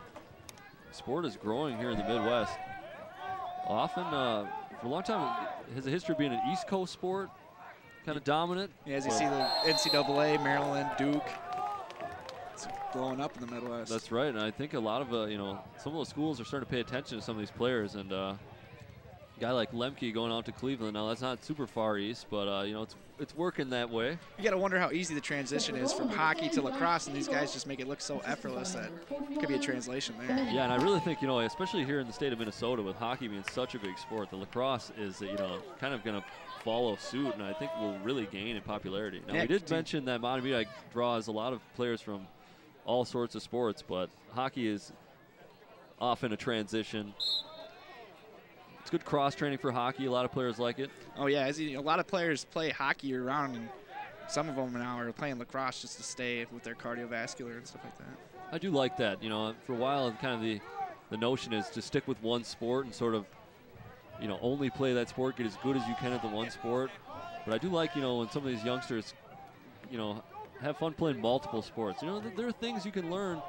sport is growing here in the Midwest. Often, uh, for a long time, it has a history of being an East Coast sport, kind of dominant. Yeah, as you see the NCAA, Maryland, Duke, blowing up in the Midwest. That's right, and I think a lot of uh, you know some of those schools are starting to pay attention to some of these players, and uh, a guy like Lemke going out to Cleveland. Now that's not super far east, but uh, you know it's it's working that way. You got to wonder how easy the transition is from hockey to lacrosse, and these guys just make it look so effortless that it could be a translation there. Yeah, and I really think you know, especially here in the state of Minnesota, with hockey being such a big sport, the lacrosse is you know kind of going to follow suit, and I think will really gain in popularity. Now Yeah, we did mention that Mahtomedi draws a lot of players from all sorts of sports, but hockey is often a transition. It's good cross training for hockey. A lot of players like it. Oh yeah, as you, a lot of players play hockey year round, and some of them now are playing lacrosse just to stay with their cardiovascular and stuff like that. I do like that. You know, for a while, kind of the the notion is to stick with one sport and sort of, you know, only play that sport, get as good as you can at the one sport. But I do like, you know, when some of these youngsters, you know, have fun playing multiple sports. You know, th- there are things you can learn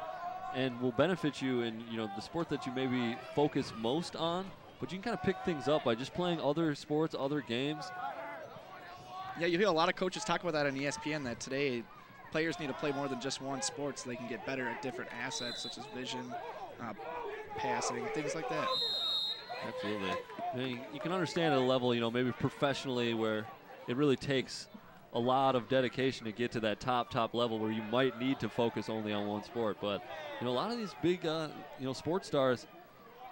and will benefit you in, you know, the sport that you maybe focus most on. But you can kind of pick things up by just playing other sports, other games. Yeah, you hear a lot of coaches talk about that on ESPN that today players need to play more than just one sport so they can get better at different assets such as vision, uh, passing, things like that. Absolutely. I mean, you can understand at a level, you know, maybe professionally where it really takes a lot of dedication to get to that top, top level where you might need to focus only on one sport. But, you know, a lot of these big, uh, you know, sports stars,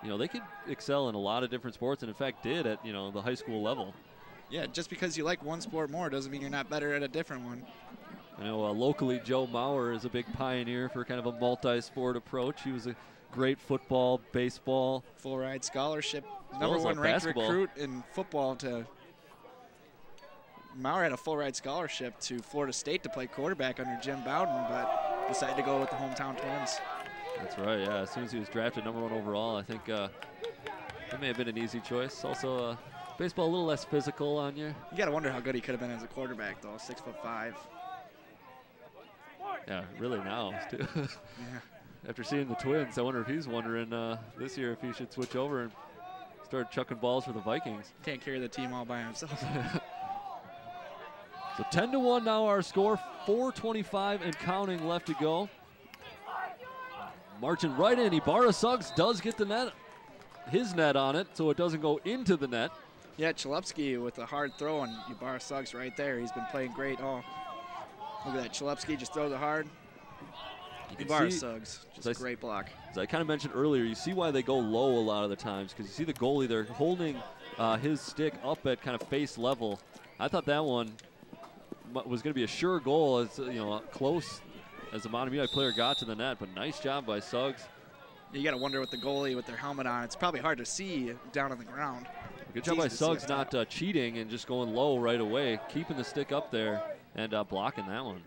you know, they could excel in a lot of different sports and, in fact, did at, you know, the high school level. Yeah, just because you like one sport more doesn't mean you're not better at a different one. I know uh, locally, Joe Mauer is a big pioneer for kind of a multi sport approach. He was a great football, baseball. Full ride scholarship, number well uh, one ranked basketball. recruit in football to. Mauer had a full ride scholarship to Florida State to play quarterback under Jim Bowden, but decided to go with the hometown Twins. That's right. Yeah, as soon as he was drafted number one overall, I think uh, that may have been an easy choice. Also, uh, baseball a little less physical on you. You got to wonder how good he could have been as a quarterback, though. Six foot five. Yeah, really now. *laughs* Too. Yeah. After seeing the Twins, I wonder if he's wondering uh, this year if he should switch over and start chucking balls for the Vikings. Can't carry the team all by himself. *laughs* So 10 to 1 now our score. 425 and counting left to go. Marching right in. Ibarra Suggs does get the net, his net on it, so it doesn't go into the net. yeah, Chalupsky with a hard throw, and Ibarra Suggs right there. He's been playing great. Oh, look at that. Chalupsky just throws it hard. Ibarra see- Suggs, just a great block. As I kind of mentioned earlier, you see why they go low a lot of the times because you see the goalie they're holding uh, his stick up at kind of face level. I thought that one was going to be a sure goal as you know close as the Mahtomedi player got to the net, but nice job by Suggs. You got to wonder with the goalie with their helmet on. It's probably hard to see down on the ground. Good It's job by easy to see Suggs not uh, cheating and just going low right away, keeping the stick up there and uh, blocking that one.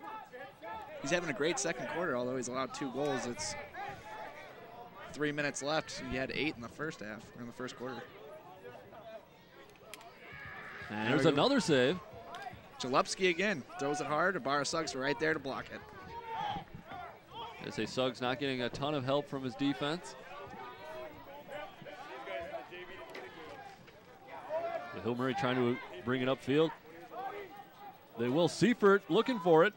He's having a great second quarter, although he's allowed two goals. It's three minutes left. He had eight in the first half, or in the first quarter. And there's another save. Chalupsky again throws it hard. Ibarra Suggs right there to block it. They say Suggs not getting a ton of help from his defense. Hill Murray trying to bring it upfield. They will. Seifert looking for it.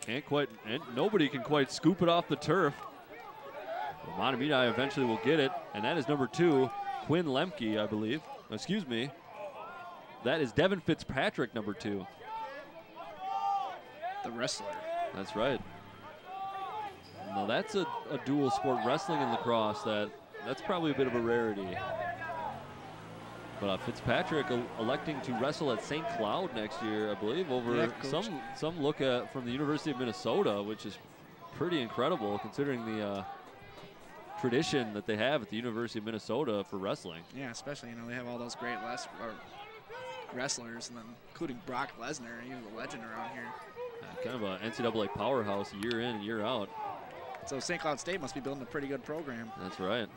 Can't quite, and nobody can quite scoop it off the turf. But Mahtomedi eventually will get it, and that is number two, Quinn Lemke, I believe. Excuse me. That is Devin Fitzpatrick, number two. The wrestler. That's right. Now that's a, a dual sport wrestling and lacrosse that that's probably a bit of a rarity. But uh, Fitzpatrick el- electing to wrestle at St. Cloud next year, I believe, over Yeah, some some look at from the University of Minnesota, which is pretty incredible considering the uh, tradition that they have at the University of Minnesota for wrestling. Yeah, especially you know they have all those great les- wrestlers, and then including Brock Lesnar, he was a legend around here. Uh, kind of a NCAA powerhouse year in and year out. So St. Cloud State must be building a pretty good program. That's right.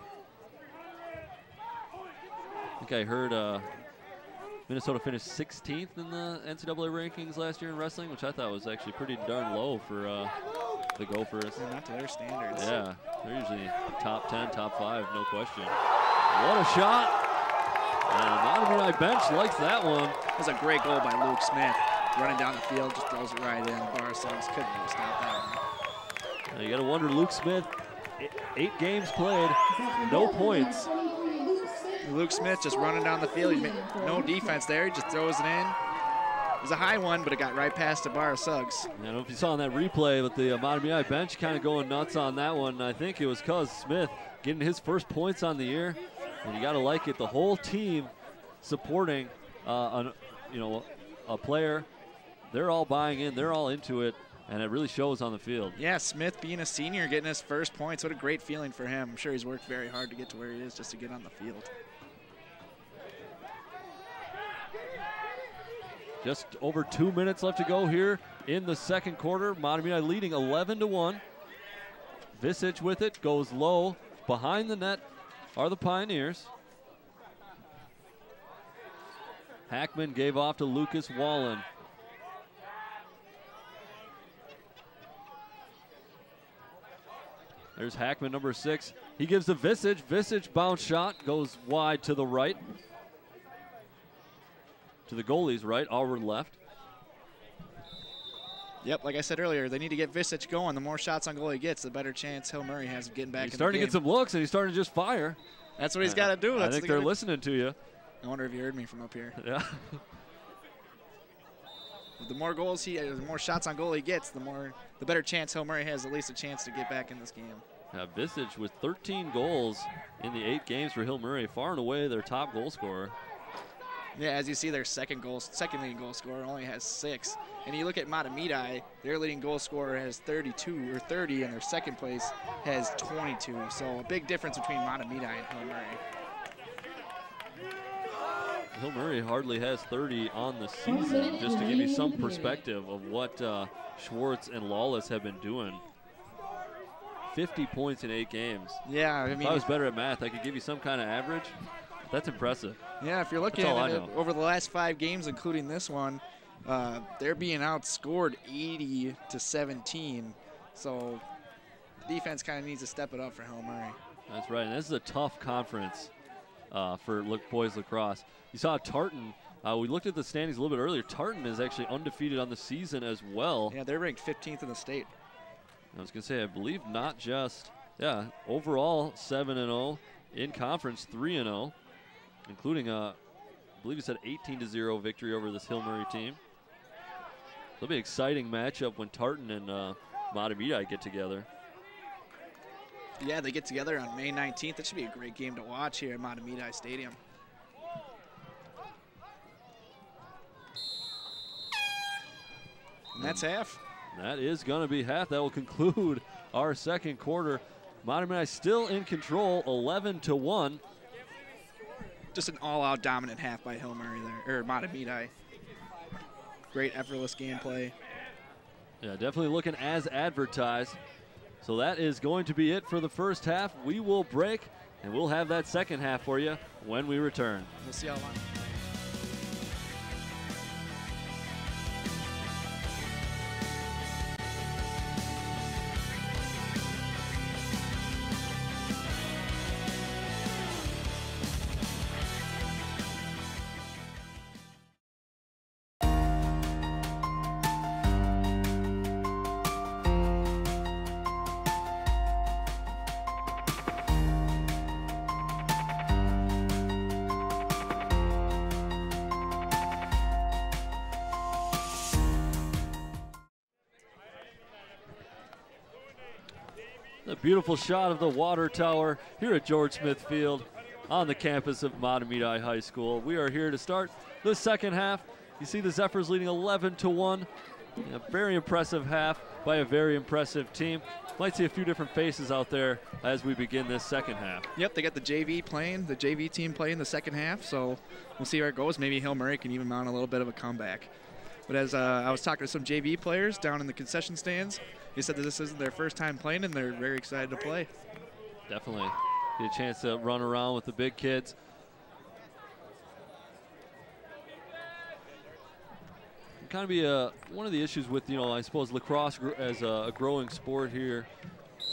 I think I heard uh, Minnesota finished 16th in the NCAA rankings last year in wrestling, which I thought was actually pretty darn low for uh, the Gophers. Yeah, not to their standards. Yeah, they're usually top 10, top 5, no question. What a shot! And the Mahtomedi bench likes that one. That was a great goal by Luke Smith. Running down the field, just throws it right in. Bar Suggs couldn't even stop that one. Now you got to wonder, Luke Smith, eight, eight games played, no points. Luke Smith just running down the field. He made no defense there. He just throws it in. It was a high one, but it got right past the Bar of Suggs. I don't know if you saw on that replay, but the uh, bench kind of going nuts on that one. I think it was cause Smith getting his first points on the year, and you got to like it. The whole team supporting, uh, an, you know, a player. They're all buying in. They're all into it, and it really shows on the field. Yeah, Smith being a senior, getting his first points. What a great feeling for him. I'm sure he's worked very hard to get to where he is just to get on the field. Just over two minutes left to go here in the second quarter. Mahtomedi leading 11 to 1. Visich with it goes low. Behind the net are the Pioneers. Hackman gave off to Lucas Wallen. There's Hackman, number six. He gives the Visich. Visich bounce shot goes wide to the right to the goalie's right, Auburn left. Yep, like I said earlier, they need to get Visich going. The more shots on goal he gets, the better chance Hill Murray has of getting back He's in starting to get some looks, and he's starting to just fire. That's what he's got to do. I think the they're listening to you. I wonder if you heard me from up here. *laughs* Yeah. *laughs* The more goals he, the more shots on goal he gets, the more, the better chance Hill Murray has at least a chance to get back in this game. Now, Visich with 13 goals in the eight games for Hill Murray, far and away their top goal scorer. Yeah, as you see, their second goal, second leading goal scorer only has six. And you look at Mahtomedi, their leading goal scorer has 32 or 30, and their second place has 22. So a big difference between Mahtomedi and Hill Murray. Hill Murray hardly has 30 on the season, just to give you some perspective of what uh, Schwartz and Lawless have been doing. 50 points in eight games. Yeah, I mean, If I was better at math, I could give you some kind of average. That's impressive. yeah, if you're looking at it over the last five games, including this one, uh, they're being outscored 80 to 17. So defense kind of needs to step it up for Hill Murray. That's right, and this is a tough conference uh, for look, boys lacrosse. You saw Tartan. Uh, we looked at the standings a little bit earlier. Tartan is actually undefeated on the season as well. Yeah, they're ranked 15th in the state. I was going to say, I believe not just, yeah, overall 7 and 0, in conference 3 and 0, including a, I believe it's an 18 to 0 victory over this Hill Murray team. It'll be an exciting matchup when Tartan and uh, Mahtomedi get together. Yeah, they get together on May 19th. It should be a great game to watch here at Mahtomedi Stadium. And that's half. That is going to be half. That will conclude our second quarter. Mahtomedi still in control, 11 to 1. Just an all-out dominant half by Hill Murray there, or Mahtomedi. Great effortless gameplay. Yeah, definitely looking as advertised. So that is going to be it for the first half. We will break, and we'll have that second half for you when we return. We'll see how long. Beautiful shot of the water tower here at George Smith Field on the campus of Mahtomedi High School. We are here to start the second half. You see the Zephyrs leading 11 to 1. A very impressive half by a very impressive team. Might see a few different faces out there as we begin this second half. Yep, they got the JV playing, the JV team playing the second half, so we'll see where it goes. Maybe Hill Murray can even mount a little bit of a comeback. But as uh, I was talking to some JV players down in the concession stands, they said that this isn't their first time playing and they're very excited to play. Definitely. Get a chance to run around with the big kids. kind of be a, one of the issues with, you know, I suppose lacrosse as a, a growing sport here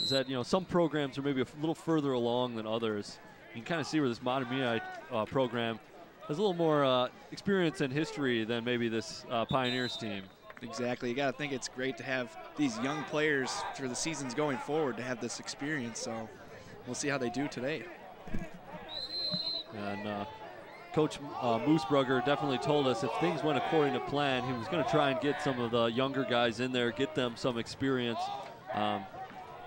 is that, you know, some programs are maybe a little further along than others. You can kind of see where this Mahtomedi uh, program has a little more uh, experience and history than maybe this uh, Pioneers team. Exactly. You got to think it's great to have these young players for the seasons going forward to have this experience. So we'll see how they do today. And uh, Coach uh, Moosebrugger definitely told us if things went according to plan, he was going to try and get some of the younger guys in there, get them some experience, um,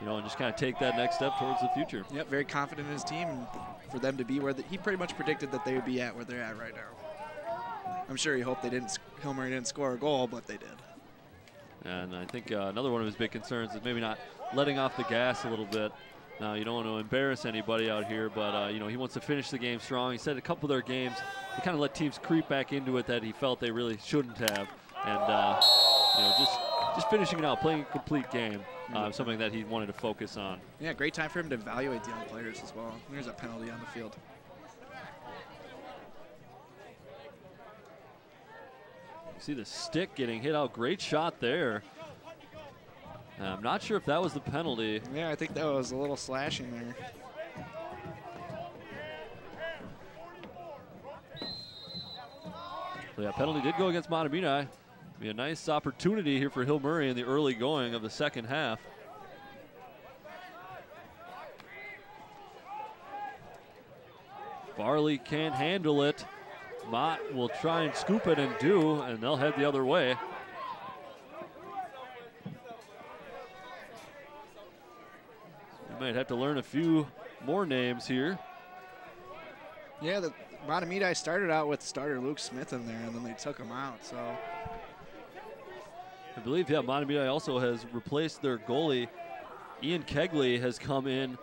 you know, and just kind of take that next step towards the future. Yep, very confident in his team for them to be where the, he pretty much predicted that they would be at where they're at right now. I'm sure he hoped they didn't, Hill Murray didn't score a goal, but they did. And I think uh, another one of his big concerns is maybe not letting off the gas a little bit. Now, you don't want to embarrass anybody out here, but, uh, you know, he wants to finish the game strong. He said a couple of their games, he kind of let teams creep back into it that he felt they really shouldn't have. And, uh, you know, just, just finishing it out, playing a complete game, uh, something that he wanted to focus on. Yeah, great time for him to evaluate the young players as well. There's a penalty on the field. See the stick getting hit out. Great shot there. Uh, I'm not sure if that was the penalty. Yeah, I think that was a little slashing there. So yeah, penalty did go against Mahtomedi. Be a nice opportunity here for Hill Murray in the early going of the second half. Varley can't handle it. Mott will try and scoop it and do, and they'll head the other way. We might have to learn a few more names here. Yeah, the Mahtomedi started out with starter Luke Smith in there, and then they took him out. So I believe, yeah, Mahtomedi also has replaced their goalie. Ian Kegley has come in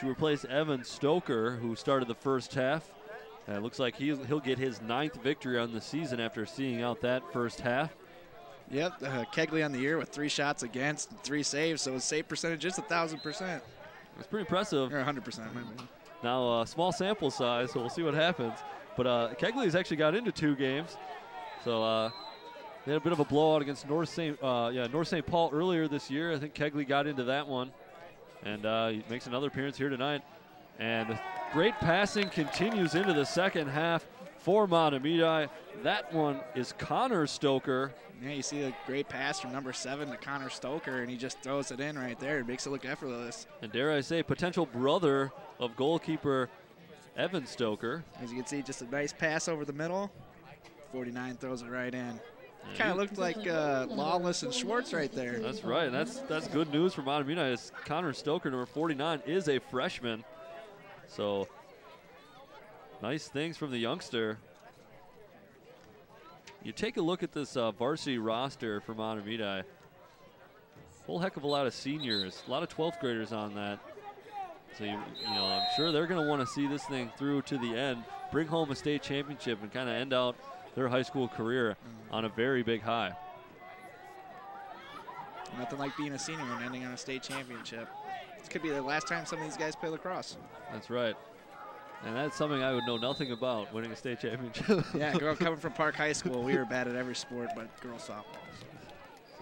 to replace Evan Stoker, who started the first half. And it looks like he'll, he'll get his ninth victory on the season after seeing out that first half. Yep, uh, Kegley on the year with three shots against and three saves, so his save percentage is a thousand percent. It's pretty impressive. Or hundred percent, maybe. Now, uh, small sample size, so we'll see what happens. But uh, Kegley's actually got into two games, so uh, they had a bit of a blowout against North St. Uh, yeah North St. Paul earlier this year. I think Kegley got into that one, and uh, he makes another appearance here tonight. And the great passing continues into the second half for Mahtomedi. That one is Connor Stoker. Yeah, you see a great pass from number seven to Connor Stoker, and he just throws it in right there. It makes it look effortless. And dare I say, potential brother of goalkeeper Evan Stoker. As you can see, just a nice pass over the middle. 49 throws it right in. Kind of looked like uh, Lawless and Schwartz right there. That's right. That's that's good news for. As Connor Stoker, number 49, is a freshman. So nice things from the youngster. You take a look at this uh, varsity roster for Mahtomedi. Whole heck of a lot of seniors, a lot of 12th graders on that. So you, you know, I'm sure they're going to want to see this thing through to the end, bring home a state championship, and kind of end out their high school career on a very big high. Nothing like being a senior and ending on a state championship. This could be the last time some of these guys play lacrosse. That's right. And that's something I would know nothing about, winning a state championship. *laughs* Yeah, girl coming from Park High School, we were bad at every sport but girls softball.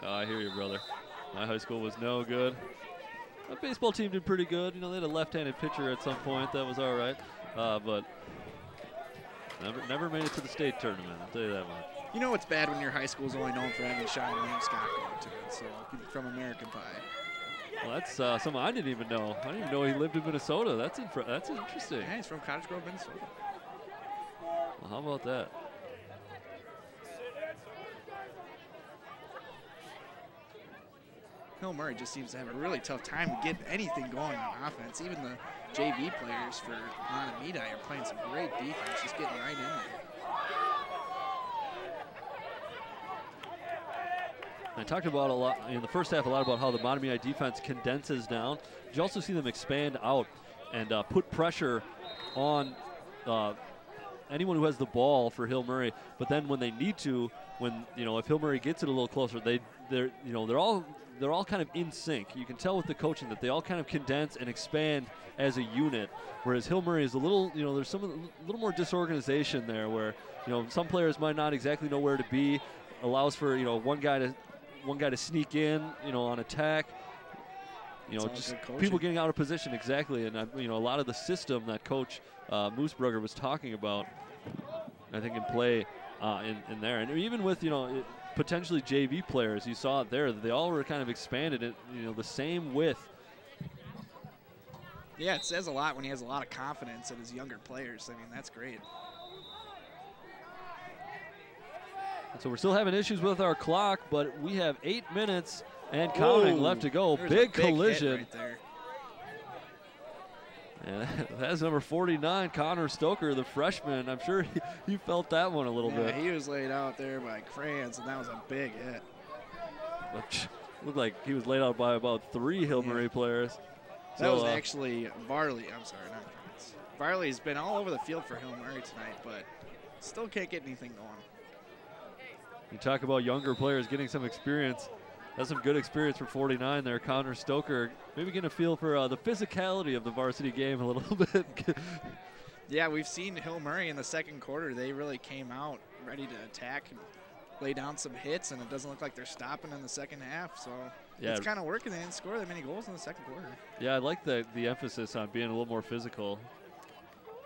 Oh, I hear you, brother. My high school was no good. My baseball team did pretty good. You know, they had a left-handed pitcher at some point. That was all right. Uh, but never, never made it to the state tournament. I'll tell you that much. You know what's bad when your high school is only known for having Sean Liam Scott to it, so from American Pie. Well, that's uh, something I didn't even know. I didn't even know he lived in Minnesota. That's infra- that's interesting. Yeah, he's from Cottage Grove, Minnesota. Well, how about that? Hill Murray just seems to have a really tough time getting anything going on offense. Even the JV players for Mahtomedi are playing some great defense, just getting right in there. I talked about a lot in the first half a lot about how the Mahtomedi defense condenses down. You also see them expand out and uh, put pressure on uh, anyone who has the ball for Hill Murray. But then when they need to, when you know if Hill Murray gets it a little closer, they they're you know they're all they're all kind of in sync. You can tell with the coaching that they all kind of condense and expand as a unit. Whereas Hill Murray is a little you know there's some a little more disorganization there where you know some players might not exactly know where to be. Allows for you know one guy to one guy to sneak in, you know, on attack. You know, just people getting out of position exactly, and uh, you know, a lot of the system that Coach uh, Moosebrugger was talking about, I think, in play uh, in, in there, and even with you know it, potentially JV players, you saw it there. that They all were kind of expanded it, you know, the same width. Yeah, it says a lot when he has a lot of confidence in his younger players. I mean, that's great. So we're still having issues with our clock, but we have eight minutes and counting left to go. a Big, collision. right there. And *laughs* that's number 49, Connor Stoker, the freshman. I'm sure *laughs* he, he felt that one a little Yeah, bit. he was laid out there by Crayons, and that was a big hit. But *laughs* looked like he was laid out by about three Hill Yeah. Murray players. That So, was uh, actually Varley. I'm sorry, not Crayons. Varley's been all over the field for Hill Murray tonight, but still can't get anything going. You talk about younger players getting some experience. That's some good experience for 49 there. Connor Stoker maybe getting a feel for uh, the physicality of the varsity game a little *laughs* bit. Yeah, we've seen Hill Murray in the second quarter. They really came out ready to attack and lay down some hits, and it doesn't look like they're stopping in the second half. So Yeah. it's kind of working. They didn't score that many goals in the second quarter. yeah, I like the, the emphasis on being a little more physical.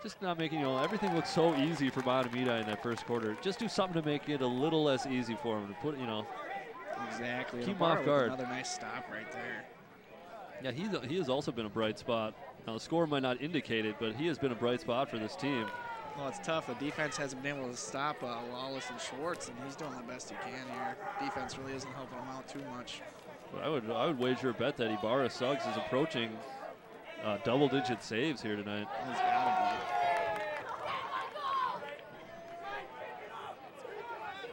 Just not making, you know, everything looks so easy for Mahtomedi in that first quarter. Just do something to make it a little less easy for him to put, you know. Exactly. Keep him off guard. Another nice stop right there. Yeah, he's, he has also been a bright spot. Now, the score might not indicate it, but he has been a bright spot for this team. Well, it's tough. The defense hasn't been able to stop uh, Lawless and Schwartz, and he's doing the best he can here. Defense really isn't helping him out too much. But I would I would wager a bet that Ibarra Suggs is approaching uh, double-digit saves here tonight. He's gotta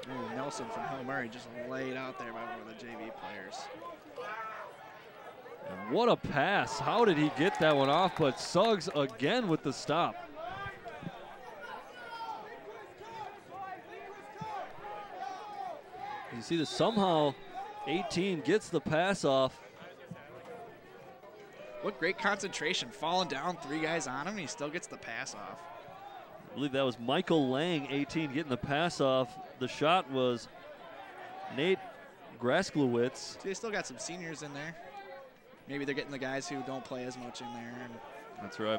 be. Ooh, Nelson from Hill Murray just laid out there by one of the JV players. And what a pass! How did he get that one off? But Suggs again with the stop. You see that somehow 18 gets the pass off. What great concentration. Falling down, three guys on him, and he still gets the pass off. I believe that was Michael Lang, 18, getting the pass off. The shot was Nate Grasklowitz. See, they still got some seniors in there. Maybe they're getting the guys who don't play as much in there. And That's right.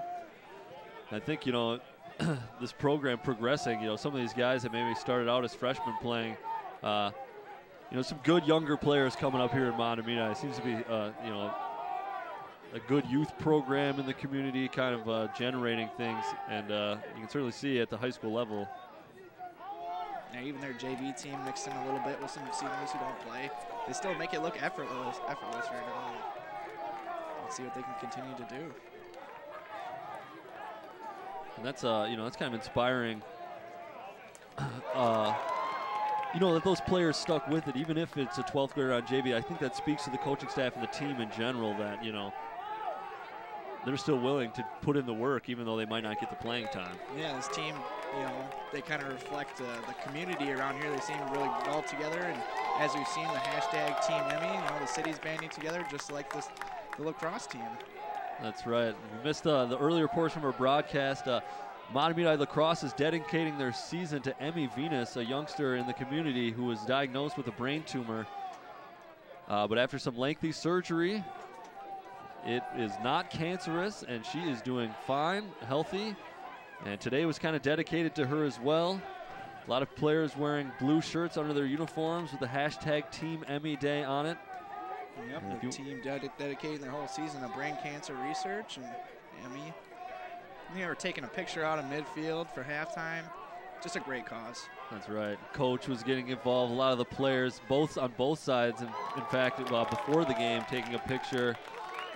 I think, you know, *clears throat* this program progressing, you know, some of these guys that maybe started out as freshmen playing, uh, you know, some good younger players coming up here in Mahtomedi. It seems to be, uh, you know, a good youth program in the community, kind of uh, generating things, and uh, you can certainly see at the high school level. Yeah, even their JV team mixed in a little bit with some seniors who don't play. They still make it look effortless, effortless right now. Let's see what they can continue to do. And that's uh, you know, that's kind of inspiring. *coughs* uh, you know that those players stuck with it, even if it's a 12th grader on JV. I think that speaks to the coaching staff and the team in general that you know they're still willing to put in the work, even though they might not get the playing time. Yeah, this team, you know, they kind of reflect uh, the community around here. They seem really well together, and as we've seen, the hashtag Team Emmy, you know, the city's banding together just like this, the lacrosse team. That's right. We missed uh, the earlier portion of our broadcast. Uh, Lacrosse is dedicating their season to Emmy Venus, a youngster in the community who was diagnosed with a brain tumor. Uh, but after some lengthy surgery, it is not cancerous, and she is doing fine, healthy. And today was kind of dedicated to her as well. A lot of players wearing blue shirts under their uniforms with the hashtag Team Emmy Day on it. Yep, And the team ded- dedicating their whole season to brain cancer research and Emmy. They were taking a picture out of midfield for halftime. Just a great cause. That's right. Coach was getting involved. A lot of the players, both on both sides, and in fact, uh, before the game, taking a picture.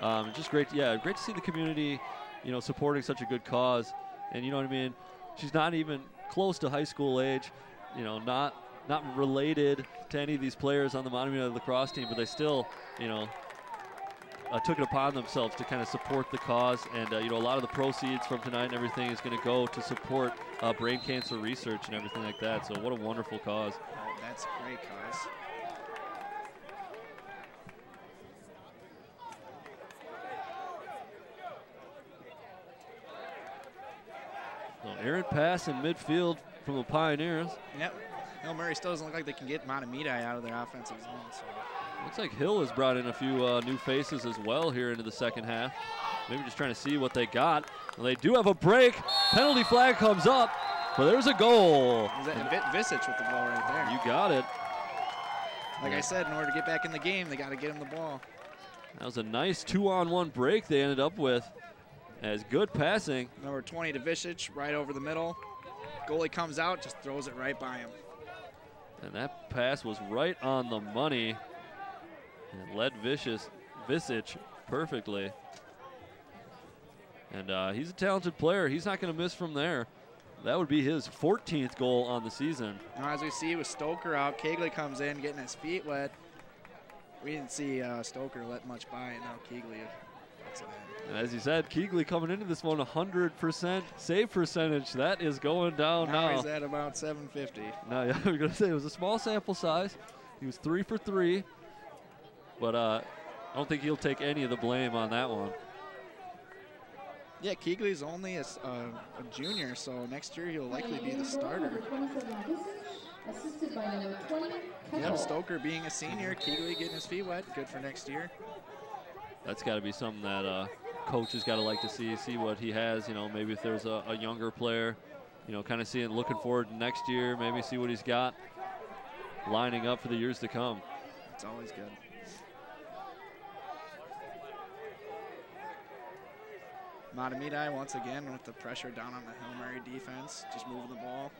Um, just great. Yeah, great to see the community, you know, supporting such a good cause. And you know what I mean. She's not even close to high school age. You know, not not related to any of these players on the Monument lacrosse team, but they still, you know, uh, took it upon themselves to kind of support the cause. And, uh, you know, a lot of the proceeds from tonight and everything is going to go to support uh, brain cancer research and everything like that. So, what a wonderful cause. That's a great cause. Aaron pass in midfield from the Pioneers. Yep. Hill Murray still doesn't look like they can get Mahtomedi out of their offensive zone. So. Looks like Hill has brought in a few uh, new faces as well here into the second half. Maybe just trying to see what they got. Well, they do have a break. Penalty flag comes up, but there's a goal. Is that Vi- Visich with the ball right there? You got it. Like I said, in order to get back in the game, they got to get him the ball. That was a nice two-on-one break they ended up with. As good passing. Number 20 to Visich, right over the middle. Goalie comes out, just throws it right by him. And that pass was right on the money and led Vicious, Visich perfectly. And uh, he's a talented player. He's not going to miss from there. That would be his 14th goal on the season. Now, as we see with Stoker out, Kegley comes in getting his feet wet. We didn't see uh, Stoker let much by, and now Kegley lets it in. And as you said, Keegley coming into this one 100% save percentage. That is going down now. Now he's at about 750. Now, *laughs* yeah, I was going to say it was a small sample size. He was three for three, but uh, I don't think he'll take any of the blame on that one. Yeah, Keegley's only a, uh, a junior, so next year he'll likely be the starter. Assisted by number 20, Yep, Stoker being a senior, Keegley getting his feet wet, good for next year. That's got to be something that uh, coach has got to like to see, see what he has. You know, maybe if there's a, a younger player, you know, kind of seeing, looking forward next year, maybe see what he's got lining up for the years to come. It's always good. Mahtomedi once again with the pressure down on the Hill Murray defense, just moving the ball.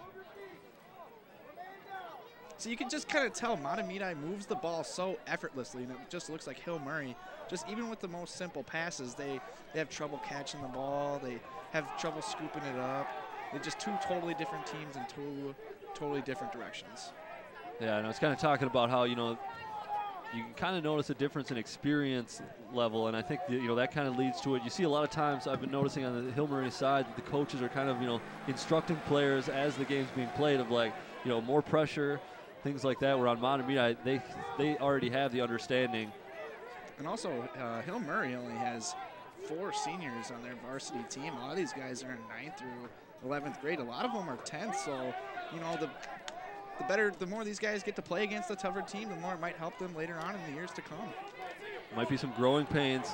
So you can just kind of tell Mahtomedi moves the ball so effortlessly, and it just looks like Hill Murray. Just even with the most simple passes, they, they have trouble catching the ball. They have trouble scooping it up. They're just two totally different teams in two totally different directions. Yeah, and I was kind of talking about how you know you can kind of notice a difference in experience level, and I think you know that kind of leads to it. You see a lot of times I've been noticing on the Hill Murray side that the coaches are kind of you know instructing players as the game's being played of like you know more pressure, things like that. Where on Mahtomedi they they already have the understanding. And also, uh, Hill Murray only has four seniors on their varsity team. A lot of these guys are in 9th through 11th grade. A lot of them are 10th. So, you know, the the better, the more these guys get to play against a tougher team, the more it might help them later on in the years to come. Might be some growing pains,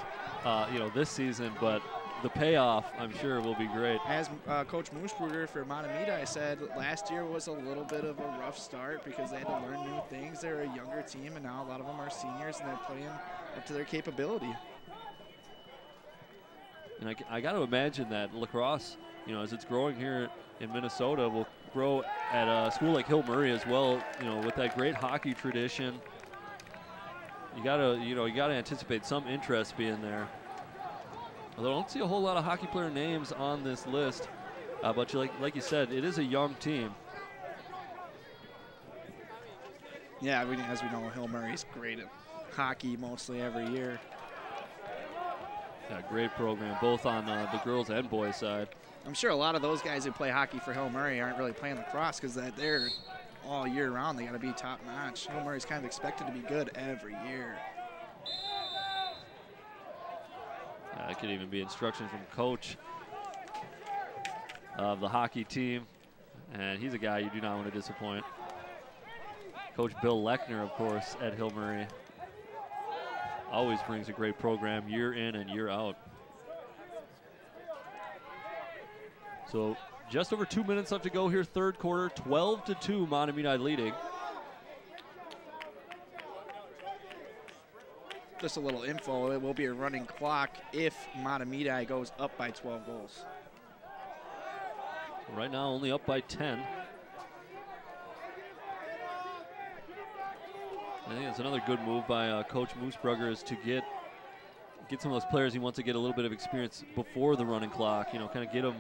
uh, you know, this season, but the payoff I'm sure will be great. As uh, Coach Moosebrugger for Mahtomedi said, last year was a little bit of a rough start because they had to learn new things. They're a younger team, and now a lot of them are seniors, and they're playing up to their capability. And I, I got to imagine that lacrosse, you know, as it's growing here in Minnesota, will grow at a school like Hill Murray as well. You know, with that great hockey tradition, you gotta, you know, you gotta anticipate some interest being there. Although I don't see a whole lot of hockey player names on this list, uh, but you like, like you said, it is a young team. Yeah, we, as we know, Hill Murray's great at hockey mostly every year. Yeah, great program, both on uh, the girls and boys side. I'm sure a lot of those guys who play hockey for Hill Murray aren't really playing lacrosse because they're all year round. They got to be top notch. Hill Murray's kind of expected to be good every year. Uh, it could even be instruction from coach of the hockey team. And he's a guy you do not want to disappoint. Coach Bill Lechner, of course, at Hill Murray. Always brings a great program year in and year out. So just over two minutes left to go here, third quarter, 12 to 2, Mahtomedi leading. just a little info, it will be a running clock if Mahtomedi goes up by 12 goals. Right now, only up by 10. I think it's another good move by uh, Coach Moosebrugger is to get get some of those players he wants to get a little bit of experience before the running clock. You know, kind of get them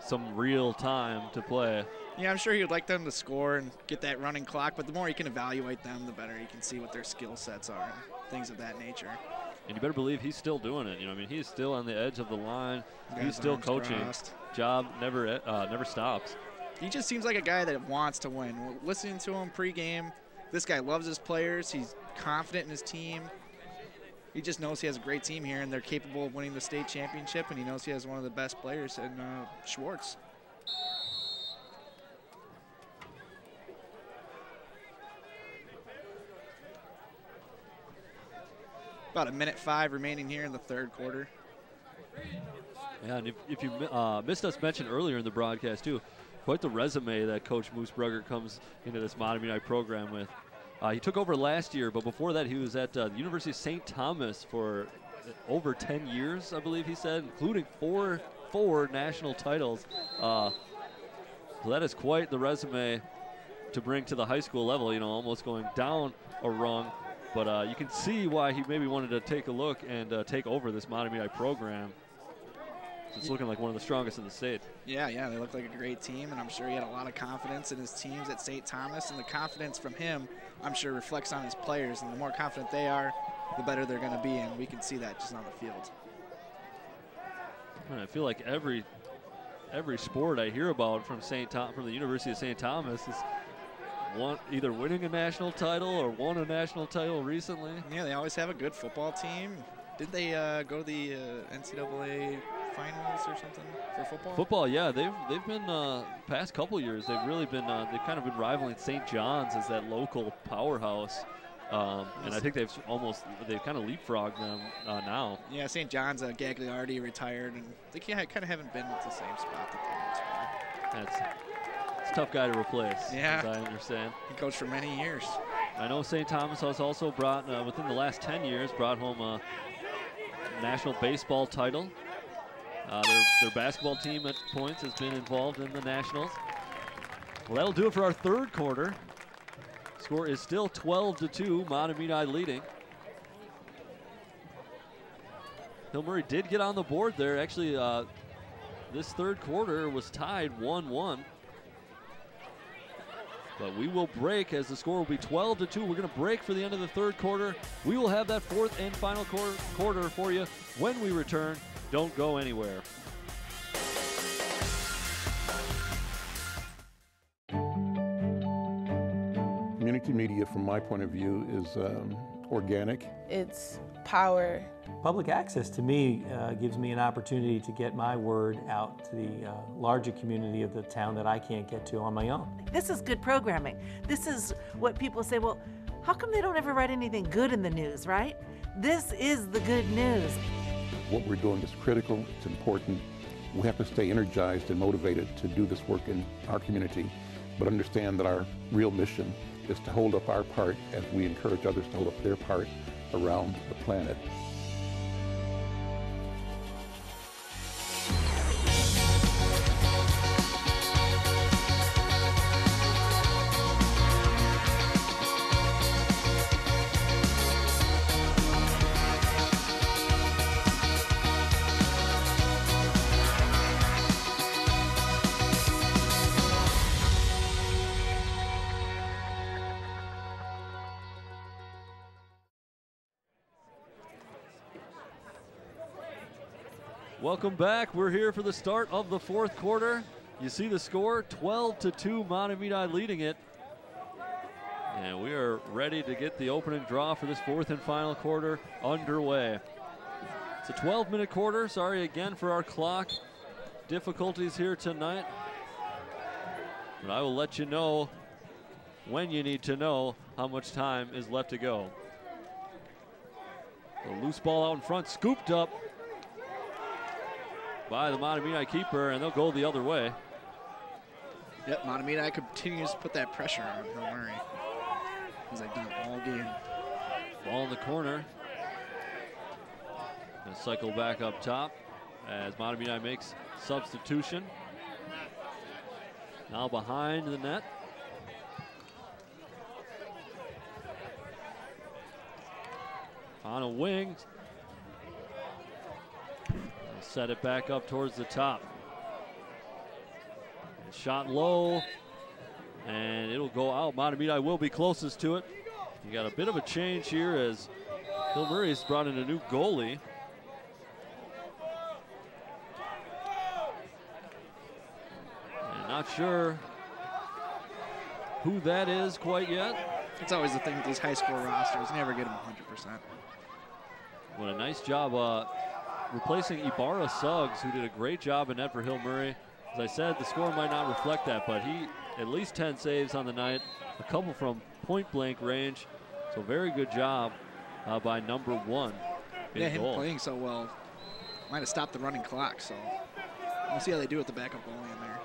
some real time to play. Yeah, I'm sure he would like them to score and get that running clock, but the more you can evaluate them, the better you can see what their skill sets are and things of that nature. And you better believe he's still doing it. You know, I mean, he's still on the edge of the line. He's still coaching. crossed. Job never uh, never stops. He just seems like a guy that wants to win. Listening to him pregame, this guy loves his players. He's confident in his team. He just knows he has a great team here, and they're capable of winning the state championship, and he knows he has one of the best players in uh, Schwartz. About a minute five remaining here in the third quarter. Yeah, and if, if you uh, missed us mention earlier in the broadcast too, quite the resume that Coach Moosebrugger comes into this Modern United program with. Uh, he took over last year, but before that he was at uh, the University of St. Thomas for uh, over 10 years, I believe he said, including four four national titles. Uh, that is quite the resume to bring to the high school level. You know, almost going down a rung. But uh, you can see why he maybe wanted to take a look and uh, take over this Modern United program. It's looking like one of the strongest in the state. Yeah, yeah, they look like a great team, and I'm sure he had a lot of confidence in his teams at St. Thomas, and the confidence from him, I'm sure, reflects on his players, and the more confident they are, the better they're going to be, and we can see that just on the field. I feel like every every sport I hear about from St. Tom from the University of St. Thomas is one either winning a national title or won a national title recently. Yeah, they always have a good football team. Did they uh, go to the uh, NCAA finals or something for football? Football, yeah, they've they've been uh, past couple years. They've really been uh, they've kind of been rivaling St. John's as that local powerhouse, um, and I think they've almost they've kind of leapfrogged them uh, now. Yeah, St. John's uh, Gagliardi retired, and they kind of haven't been at the same spot that they once were. That's it's a tough guy to replace, Yeah. as I understand. He coached for many years. I know St. Thomas has also brought, uh, within the last 10 years, brought home a national baseball title. Uh, their, their basketball team at points has been involved in the nationals. Well, that'll do it for our third quarter. Score is still 12 to 2, Mahtomedi leading. Hill Murray did get on the board there. Actually, uh, this third quarter was tied 1 1. But we will break as the score will be 12 to 2. We're going to break for the end of the third quarter. We will have that fourth and final quarter for you when we return. Don't go anywhere. Community media, from my point of view, is um, organic. It's power. Public access to me uh, gives me an opportunity to get my word out to the uh, larger community of the town that I can't get to on my own. This is good programming. This is what people say, well, how come they don't ever write anything good in the news, right? This is the good news. What we're doing is critical, it's important. We have to stay energized and motivated to do this work in our community, but understand that our real mission is to hold up our part as we encourage others to hold up their part around the planet. Welcome back. We're here for the start of the fourth quarter. You see the score 12 to 2, Mahtomedi leading it. And we are ready to get the opening draw for this fourth and final quarter underway. It's a 12 minute quarter. Sorry again for our clock difficulties here tonight. But I will let you know when you need to know how much time is left to go. The loose ball out in front, scooped up by the Mahtomedi keeper, and they'll go the other way. Yep, Mahtomedi continues to put that pressure on Hill Murray. As they've done all game. Ball in the corner. Gonna cycle back up top as Mahtomedi makes substitution. Now behind the net. on a wing. They'll set it back up towards the top. And shot low, and it'll go out. Mahtomedi will be closest to it. You got a bit of a change here as Hill Murray's brought in a new goalie. And not sure who that is quite yet. It's always the thing with these high school rosters. Never get them 100%. What a nice job uh, replacing Ibarra Suggs, who did a great job in net for Hill Murray. As I said, the score might not reflect that, but he at least 10 saves on the night, a couple from point blank range. So very good job uh, by number one. Yeah, him goal. playing so well might have stopped the running clock. So we'll see how they do with the backup goalie in there.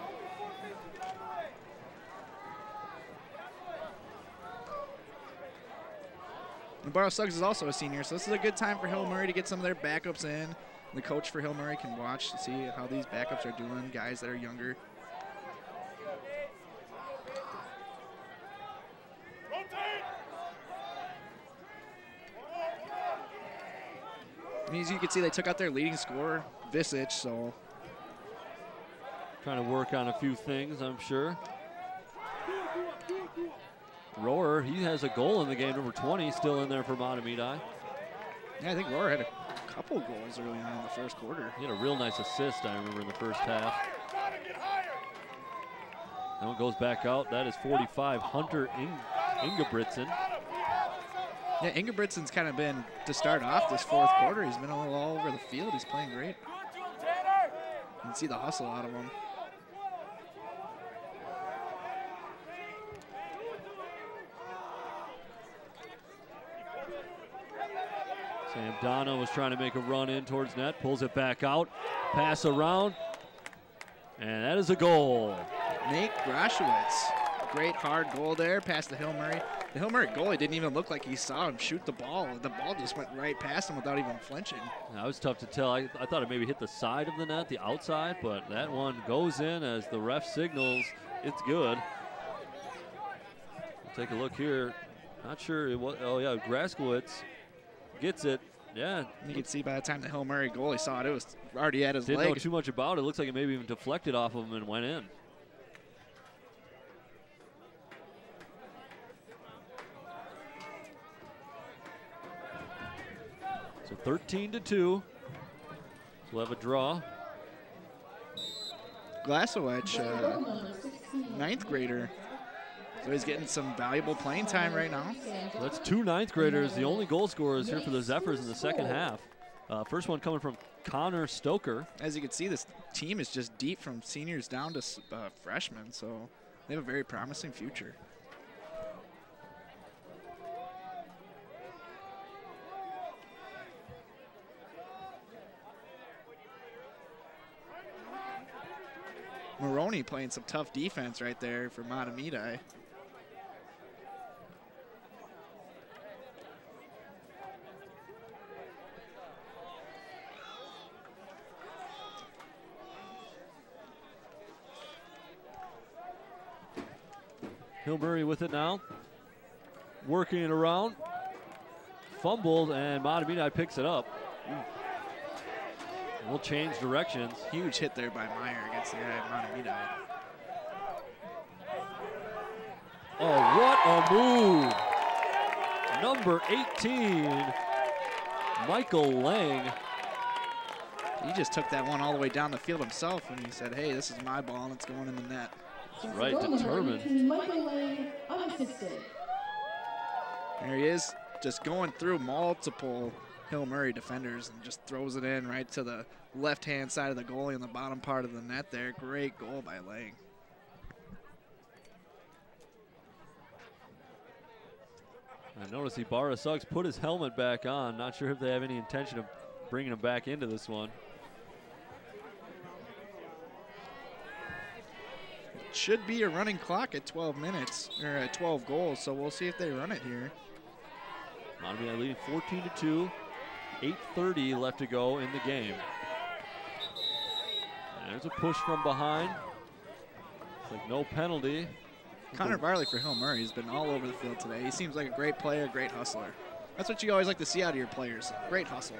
Barrow Suggs is also a senior, so this is a good time for Hill Murray to get some of their backups in. The coach for Hill Murray can watch to see how these backups are doing, guys that are younger. And as you can see, they took out their leading scorer, Visich, so Trying to work on a few things, I'm sure. Roar, he has a goal in the game, number 20, still in there for Mahtomedi. yeah, I think Roar had a couple goals early on in the first quarter. He had a real nice assist, I remember, in the first half. That one goes back out. That is 45, Hunter Ing- Ingebrigtsen. Yeah, Ingebrigtsen's kind of been, to start off this fourth quarter, he's been a little all over the field. He's playing great. You can see the hustle out of him. Sam Dono was trying to make a run in towards net, pulls it back out, pass around, and that is a goal. Nate Grashowitz. Great hard goal there past the Hill Murray. The Hill Murray goalie didn't even look like he saw him shoot the ball. The ball just went right past him without even flinching. That was tough to tell. I, I thought it maybe hit the side of the net, the outside, but that one goes in as the ref signals it's good. We'll take a look here. Not sure it was. Oh yeah, Graskowitz gets it. Yeah, You can see by the time the Hill Murray goalie saw it, it was already at his didn't know leg. too much about it. Looks like it maybe even deflected off of him and went in. So 13 to two. We'll have a draw. Glasowicz, uh, ninth grader. So he's getting some valuable playing time right now. That's two ninth graders, the only goal scorers here for the Zephyrs in the second half. Uh, first one coming from Connor Stoker. As you can see, this team is just deep from seniors down to uh, freshmen, so they have a very promising future. Maroney playing some tough defense right there for Mahtomedi. Hill Murray with it now. Working it around. Fumbled, and Mahtomedi picks it up. We'll change directions. Huge hit there by Meyer against the guy Mahtomedi. Oh, what a move! Number 18, Michael Lang. He just took that one all the way down the field himself and he said, hey, this is my ball and it's going in the net. That's right, determined. Michael Lane, unassisted. There he is, just going through multiple Hill Murray defenders and just throws it in right to the left-hand side of the goalie in the bottom part of the net there. Great goal by Lang. I noticed Ibarra Suggs put his helmet back on. Not sure if they have any intention of bringing him back into this one. Should be a running clock at 12 minutes, or at 12 goals, so we'll see if they run it here. Monterey leading 14 to 2. 8.30 left to go in the game. And there's a push from behind. It's like no penalty. Connor Varley for Hill Murray has been all over the field today. He seems like a great player, great hustler. That's what you always like to see out of your players. Great hustle.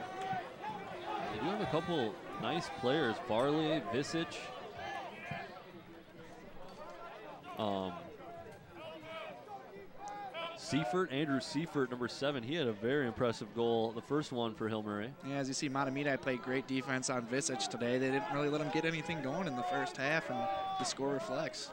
They do have a couple nice players. Varley, Visich. Um, Seifert, Andrew Seifert, number seven. He had a very impressive goal, the first one for Hill Murray. Yeah, as you see, Mahtomedi played great defense on Visich today. They didn't really let him get anything going in the first half, and the score reflects.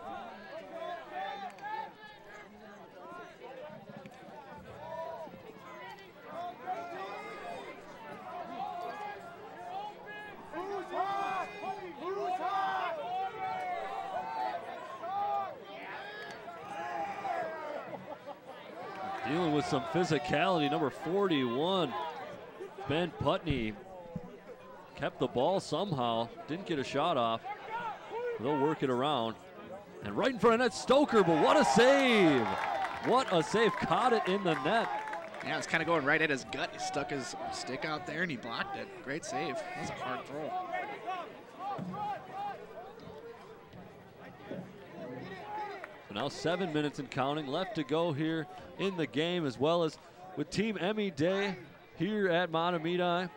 Dealing with some physicality, number 41, Ben Putney kept the ball somehow, didn't get a shot off. They'll work it around. And right in front of net, Stoker, but what a save! What a save, caught it in the net. Yeah, it's kind of going right at his gut. He stuck his stick out there and he blocked it. Great save. That was a hard throw. So now seven minutes and counting left to go here in the game, as well as with Team Emmy Day here at Mahtomedi.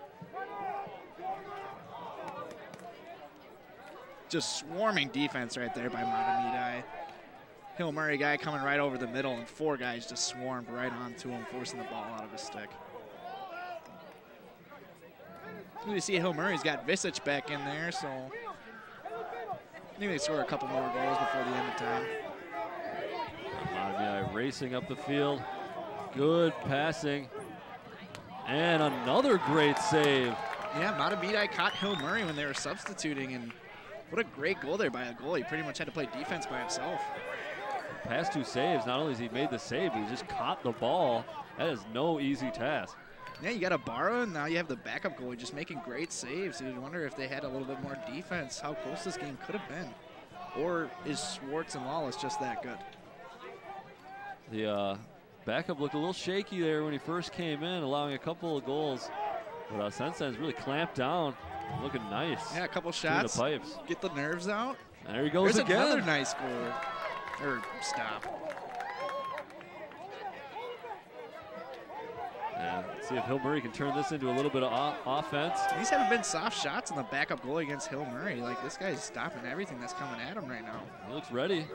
Just swarming defense right there by Mahtomedi. Hill Murray guy coming right over the middle, and four guys just swarmed right onto him, forcing the ball out of his stick. You see Hill Murray's got Visich back in there, so maybe they score a couple more goals before the end of time. Racing up the field. Good passing. And another great save. Yeah, Mahtomedi caught Hill Murray when they were substituting, and what a great goal there by a goalie. Pretty much had to play defense by himself. Past two saves, not only has he made the save, he just caught the ball. That is no easy task. Yeah, you got a borrow, and now you have the backup goalie just making great saves. You'd wonder if they had a little bit more defense, how close this game could have been. Or is Schwartz and Lawless just that good? The uh, backup looked a little shaky there when he first came in, allowing a couple of goals. But uh, Sensen's really clamped down, looking nice. Yeah, a couple shots. The pipes. Get the nerves out. And there he goes There's again. another nice goal. Or stop. And see if Hill Murray can turn this into a little bit of o- offense. These haven't been soft shots in the backup goalie against Hill Murray. Like, this guy's stopping everything that's coming at him right now. He looks ready.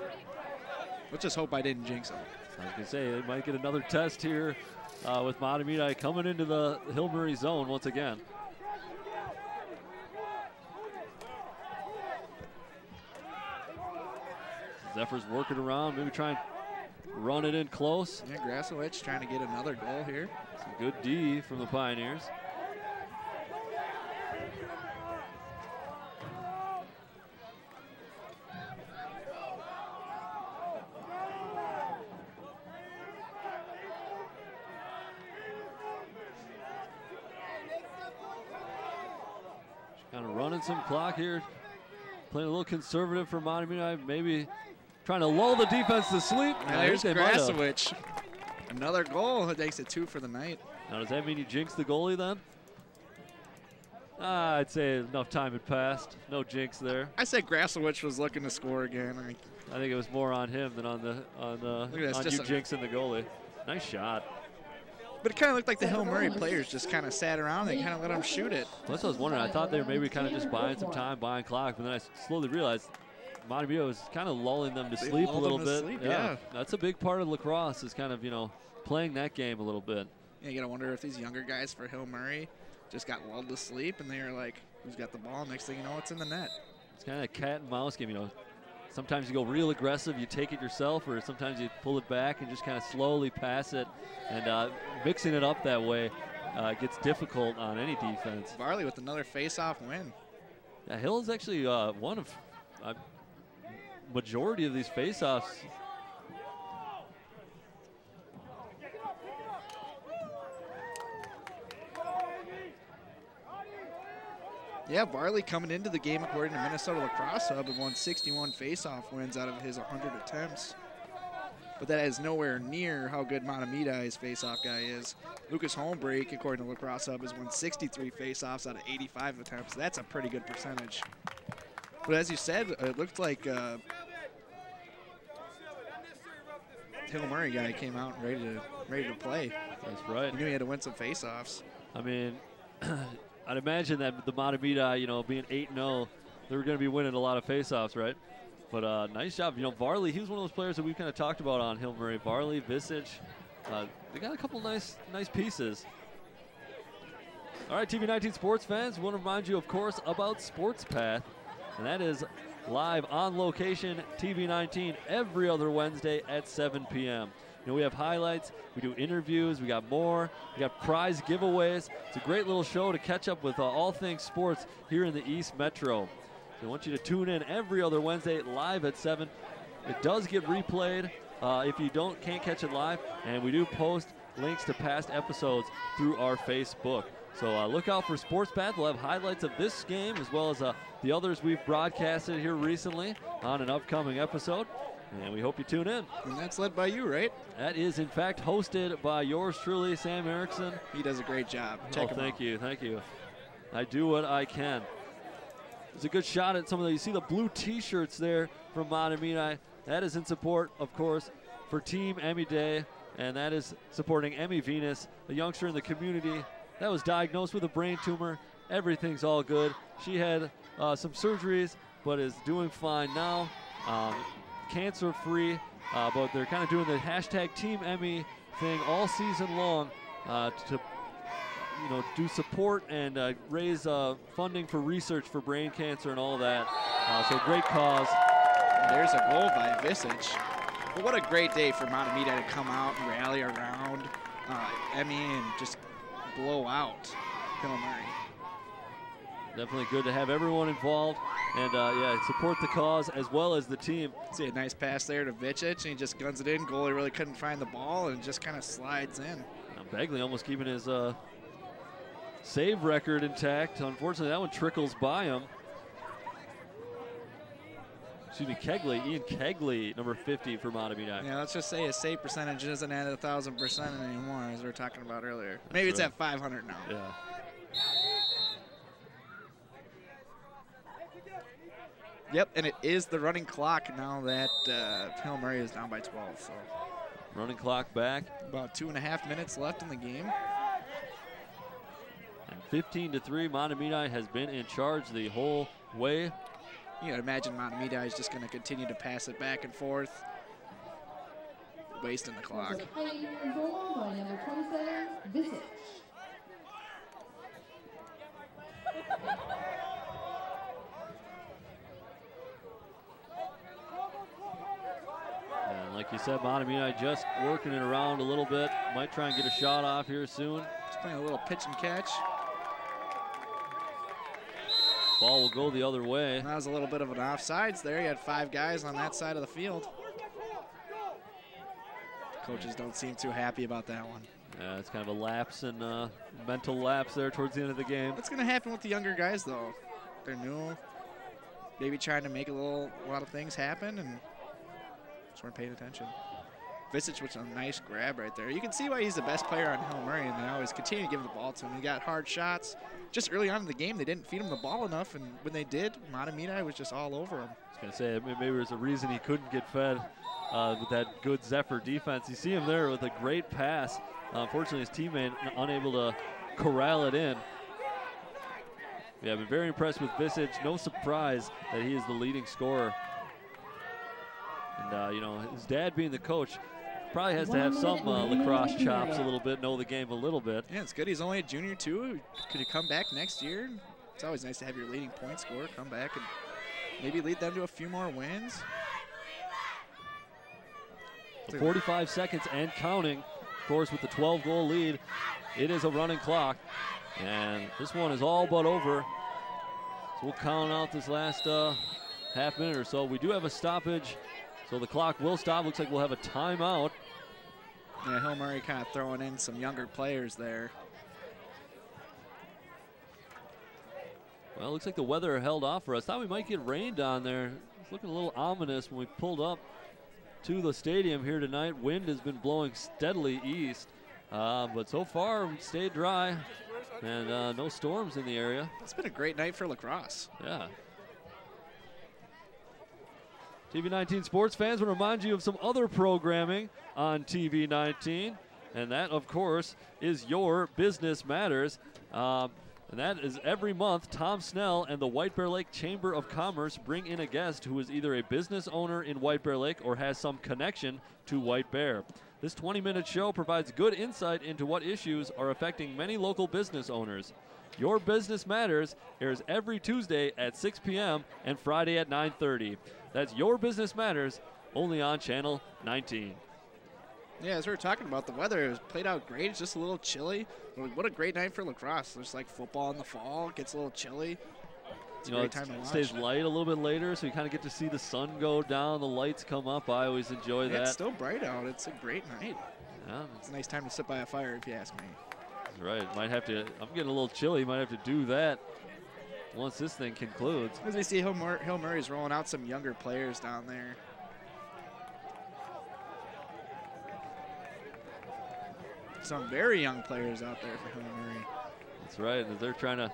Let's just hope I didn't jinx him. I going say, they might get another test here uh, with Mahtomedi coming into the Hill Murray zone once again. Zephyr's working around, maybe trying and run it in close. Yeah, Grasowicz trying to get another goal here. Some good D from the Pioneers. Kind of running some clock here. Playing a little conservative for Mahtomedi. Maybe trying to lull the defense to sleep. Now I there's think they might have. Grasowicz. Another goal. That makes it two for the night. Now, does that mean you jinx the goalie then? Ah, I'd say enough time had passed. No jinx there. I said Grasowicz was looking to score again. I, I think it was more on him than on the on uh, this, on you jinxing the goalie. Nice shot. But it kind of looked like the Hill Murray players just kind of sat around. They kind of let them shoot it. Well, That's what I was wondering. I thought they were maybe kind of just buying some time, buying clock, but then I slowly realized Mahtomedi was kind of lulling them to They sleep a little bit. sleep, yeah. that's a big part of lacrosse is kind of you know playing that game a little bit. Yeah, you gotta wonder if these younger guys for Hill Murray just got lulled to sleep and they were like, "Who's got the ball?" Next thing you know, it's in the net. It's kind of a cat and mouse game, you know. Sometimes you go real aggressive, you take it yourself, or sometimes you pull it back and just kind of slowly pass it. And uh, mixing it up that way uh, gets difficult on any defense. Varley with another face-off win. Yeah, Hill is actually uh, one of uh, majority of these faceoffs. Yeah, Varley coming into the game according to Minnesota Lacrosse Hub have won 61 face-off wins out of his 100 attempts. But that is nowhere near how good Mahtomedi's face-off guy is. Lucas Holmbreak, according to Lacrosse Hub, has won 63 face-offs out of 85 attempts. That's a pretty good percentage. But as you said, it looked like uh, Hill Murray guy came out ready to ready to play. That's right. He knew he had to win some faceoffs. I mean, *clears throat* I'd imagine that the Mahtomedi, you know, being 8 0, they were going to be winning a lot of faceoffs, right? But uh, nice job. You know, Varley, he was one of those players that we've kind of talked about on Hill Murray. Varley, Visich, uh, they got a couple nice, nice pieces. All right, TV19 sports fans, we want to remind you, of course, about Sports Path, and that is live on location, TV19, every other Wednesday at 7 p.m. Know, we have highlights, we do interviews, we got more, we got prize giveaways. It's a great little show to catch up with uh, all things sports here in the East Metro. So I want you to tune in every other Wednesday live at 7. It does get replayed uh, if you don't can't catch it live, and we do post links to past episodes through our Facebook. So uh, look out for Sports Path. We'll have highlights of this game as well as uh, the others we've broadcasted here recently on an upcoming episode. And we hope you tune in. And that's led by you, right? That is, in fact, hosted by yours truly, Sam Erickson. He does a great job. Check oh, thank out. you, thank you. I do what I can. It's a good shot at some of the. You see the blue T-shirts there from Mahtomedi. That is in support, of course, for Team Emmy Day, and that is supporting Emmy Venus, a youngster in the community that was diagnosed with a brain tumor. Everything's all good. She had uh, some surgeries, but is doing fine now. Um, cancer free, uh, but they're kind of doing the hashtag Team Emmy thing all season long uh, to you know do support and uh, raise uh, funding for research for brain cancer and all that. Uh, so great cause. There's a goal by Visich. But what a great day for Mahtomedi to come out and rally around uh, Emmy and just blow out Hill Murray. Definitely good to have everyone involved and uh, yeah, support the cause as well as the team. See a nice pass there to Visich, and he just guns it in. Goalie really couldn't find the ball and just kind of slides in. Now Bagley almost keeping his uh, save record intact. Unfortunately, that one trickles by him. Excuse me, Kegley, Ian Kegley, number 50 for Mahtomedi. Yeah, let's just say his save percentage isn't at a thousand percent anymore, as we were talking about earlier. Maybe it's right. at 500 now. Yeah. Yep, and it is the running clock now that uh, Hill Murray is down by 12. So Running clock back. about two and a half minutes left in the game. And 15 to 3, Mahtomedi has been in charge the whole way. You gotta imagine Mahtomedi is just gonna continue to pass it back and forth, wasting the clock. *laughs* There's a play goal by number 27, Visich. And like you said, Mahtomedi just working it around a little bit. Might try and get a shot off here soon. Just playing a little pitch and catch. Ball will go the other way. That was a little bit of an offsides there. You had five guys on that side of the field. Coaches don't seem too happy about that one. Yeah, it's kind of a lapse and uh, mental lapse there towards the end of the game. What's going to happen with the younger guys, though? They're new, maybe trying to make a little, a lot of things happen, and just weren't paying attention. Visich with a nice grab right there. You can see why he's the best player on Hill Murray, and they always continue to give the ball to him. He got hard shots. Just early on in the game, they didn't feed him the ball enough, and when they did, Mahtomedi was just all over him. I was going to say, maybe there's a reason he couldn't get fed uh, with that good Zephyr defense. You see him there with a great pass. Uh, unfortunately, his teammate unable to corral it in. Yeah, I've been very impressed with Visich. No surprise that he is the leading scorer. And, uh, you know, his dad being the coach probably has to have some uh, lacrosse chops a little bit, know the game a little bit. Yeah, it's good. He's only a junior, too. Could he come back next year? It's always nice to have your leading point scorer come back and maybe lead them to a few more wins. So 45 seconds and counting. Of course, with the 12 goal lead, it is a running clock. And this one is all but over. So we'll count out this last uh, half minute or so. We do have a stoppage, so the clock will stop. Looks like we'll have a timeout. Yeah, Hill Murray kind of throwing in some younger players there. Well, looks like the weather held off for us. Thought we might get rained on there. It's looking a little ominous when we pulled up to the stadium here tonight. Wind has been blowing steadily east, uh, but so far we stayed dry and uh, no storms in the area. It's been a great night for lacrosse. Yeah. TV19 sports fans to remind you of some other programming on TV19. and that, of course, is your Business Matters. Um, and that is every month, Tom Snell and the White Bear Lake Chamber of Commerce bring in a guest who is either a business owner in White Bear Lake or has some connection to White Bear. This 20 minute show provides good insight into what issues are affecting many local business owners. Your Business Matters airs every Tuesday at 6 p.m. and Friday at 9:30. That's Your Business Matters only on channel 19. Yeah, as we were talking about the weather, it was played out great. It's just a little chilly. What a great night for lacrosse. There's like football in the fall. It gets a little chilly. It's you a know, great it time to watch. stays light a little bit later, so you kind of get to see the sun go down, the lights come up. I always enjoy Yeah, that. It's still bright out. It's a great night. Yeah. It's a nice time to sit by a fire, if you ask me. That's right. Might have to. I'm getting a little chilly. Might have to do that once this thing concludes. As we see, Hill, Mur- Hill Murray's rolling out some younger players down there. Some very young players out there for Hill Murray. That's right. As they're trying to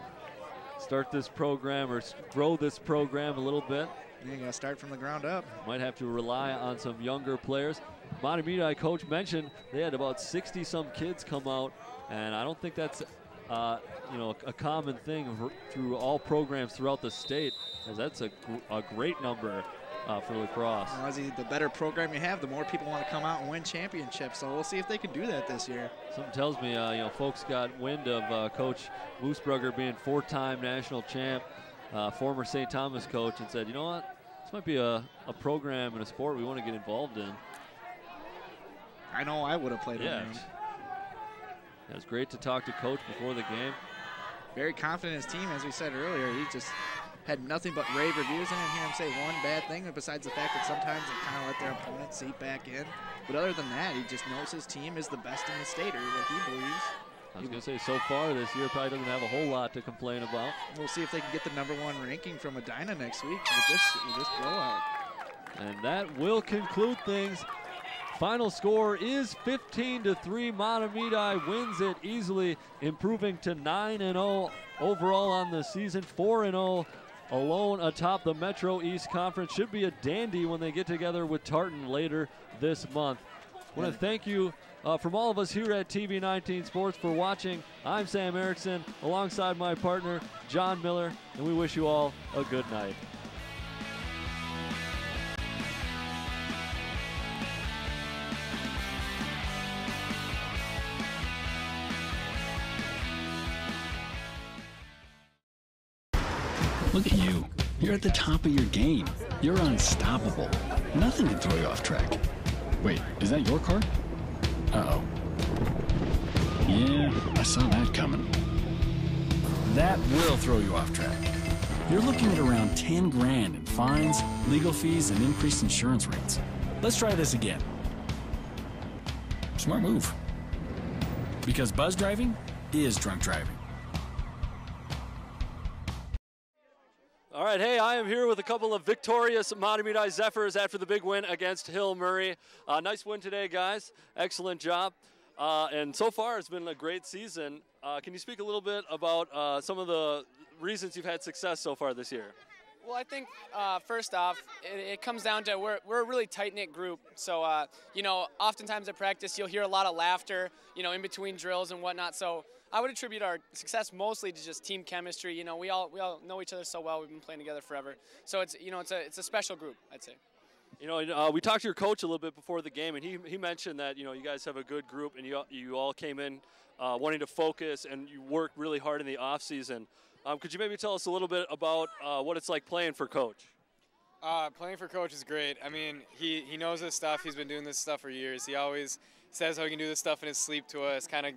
start this program or grow this program a little bit. You got to start from the ground up. Might have to rely on some younger players. Mahtomedi coach mentioned they had about 60 some kids come out, and I don't think that's uh, you know a common thing through all programs throughout the state, as that's a, a great number uh, for lacrosse. Well, the better program you have, the more people want to come out and win championships. So we'll see if they can do that this year. Something tells me, uh, you know, folks got wind of uh, Coach Moosebrugger being four-time national champ, uh, former St. Thomas coach, and said, you know what, this might be a, a program and a sport we want to get involved in. I know I would have played Yeah. It was great to talk to Coach before the game. Very confident in his team, as we said earlier. He just had nothing but rave reviews. I didn't hear him say one bad thing, besides the fact that sometimes they kind of let their opponent seat back in. But other than that, he just knows his team is the best in the state, or what he believes. I was going to say, so far this year, probably doesn't have a whole lot to complain about. We'll see if they can get the number one ranking from Edina next week with this with this blowout. And that will conclude things. Final score is 15 to 3. Mahtomedi wins it easily, improving to 9 and 0 overall on the season, 4 and 0 alone atop the Metro East Conference. Should be a dandy when they get together with Tartan later this month. I want to thank you uh, from all of us here at TV19 Sports for watching. I'm Sam Erickson alongside my partner, John Miller, and we wish you all a good night. Look at you. You're at the top of your game. You're unstoppable. Nothing can throw you off track. Wait, is that your car? Uh-oh. Yeah, I saw that coming. That will throw you off track. You're looking at around 10 grand in fines, legal fees, and increased insurance rates. Let's try this again. Smart move. Because buzz driving is drunk driving. All right, hey, I am here with a couple of victorious Mahtomedi Zephyrs after the big win against Hill Murray. Uh, nice win today, guys. Excellent job. Uh, and so far, it's been a great season. Uh, can you speak a little bit about uh, some of the reasons you've had success so far this year? Well, I think uh, first off, it, it comes down to we're, we're a really tight knit group. So, uh, you know, oftentimes at practice, you'll hear a lot of laughter, you know, in between drills and whatnot. So, I would attribute our success mostly to just team chemistry. You know, we all we all know each other so well. We've been playing together forever. So it's you know it's a it's a special group, I'd say. You know, uh, we talked to your coach a little bit before the game, and he, he mentioned that you know you guys have a good group, and you you all came in uh, wanting to focus, and you worked really hard in the off season. Um, could you maybe tell us a little bit about uh, what it's like playing for coach? Uh, playing for coach is great. I mean, he, he knows this stuff. He's been doing this stuff for years. He always says how he can do this stuff in his sleep to us, kind of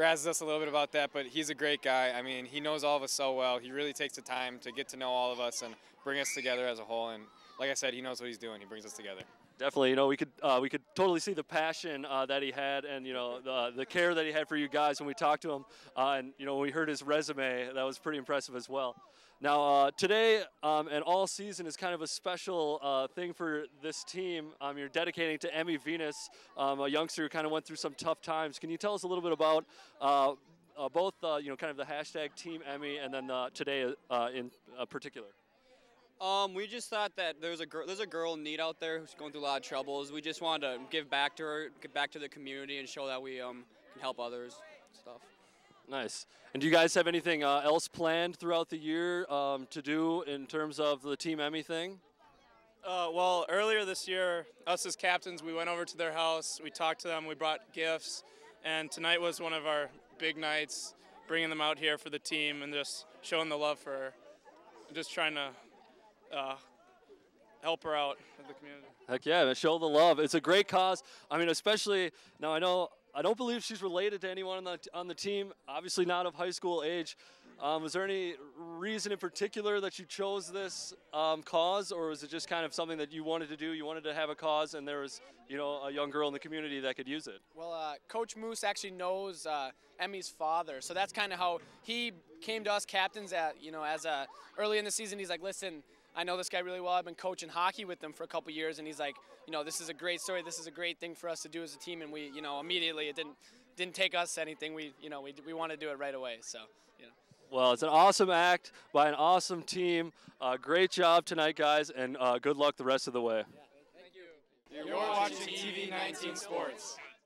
razzes us a little bit about that, but he's a great guy. I mean, he knows all of us so well. He really takes the time to get to know all of us and bring us together as a whole. And like I said, he knows what he's doing. He brings us together. Definitely, you know, we could uh, we could totally see the passion uh, that he had, and you know, the the care that he had for you guys when we talked to him, uh, and you know, when we heard his resume, that was pretty impressive as well. Now, uh, today um, and all season is kind of a special uh, thing for this team. Um, you're dedicating to Emmy Venus, um, a youngster who kind of went through some tough times. Can you tell us a little bit about uh, uh, both, uh, you know, kind of the hashtag Team Emmy and then uh, today in particular? Um, we just thought that there's a girl, there's a girl in need out there who's going through a lot of troubles. We just wanted to give back to her, give back to the community, and show that we um, can help others. Stuff. Nice. And do you guys have anything uh, else planned throughout the year um, to do in terms of the Team Emmy thing? Uh, well, earlier this year, us as captains, we went over to their house, we talked to them, we brought gifts, and tonight was one of our big nights, bringing them out here for the team and just showing the love for her, just trying to uh, help her out with the community. Heck yeah, show the love. It's a great cause. I mean, especially now. I know I don't believe she's related to anyone on the on the team. Obviously, not of high school age. Um, was there any reason in particular that you chose this um, cause, or was it just kind of something that you wanted to do? You wanted to have a cause, and there was, you know, a young girl in the community that could use it. Well, uh, Coach Moose actually knows uh, Emmy's father, so that's kind of how he came to us captains. At you know, as a early in the season, he's like, listen. I know this guy really well. I've been coaching hockey with him for a couple years, and he's like, you know, this is a great story. This is a great thing for us to do as a team, and we, you know, immediately it didn't didn't take us anything. We, you know, we we want to do it right away. So, you know. Well, it's an awesome act by an awesome team. Uh, great job tonight, guys, and uh, good luck the rest of the way. Thank you. You're watching TV 19 Sports.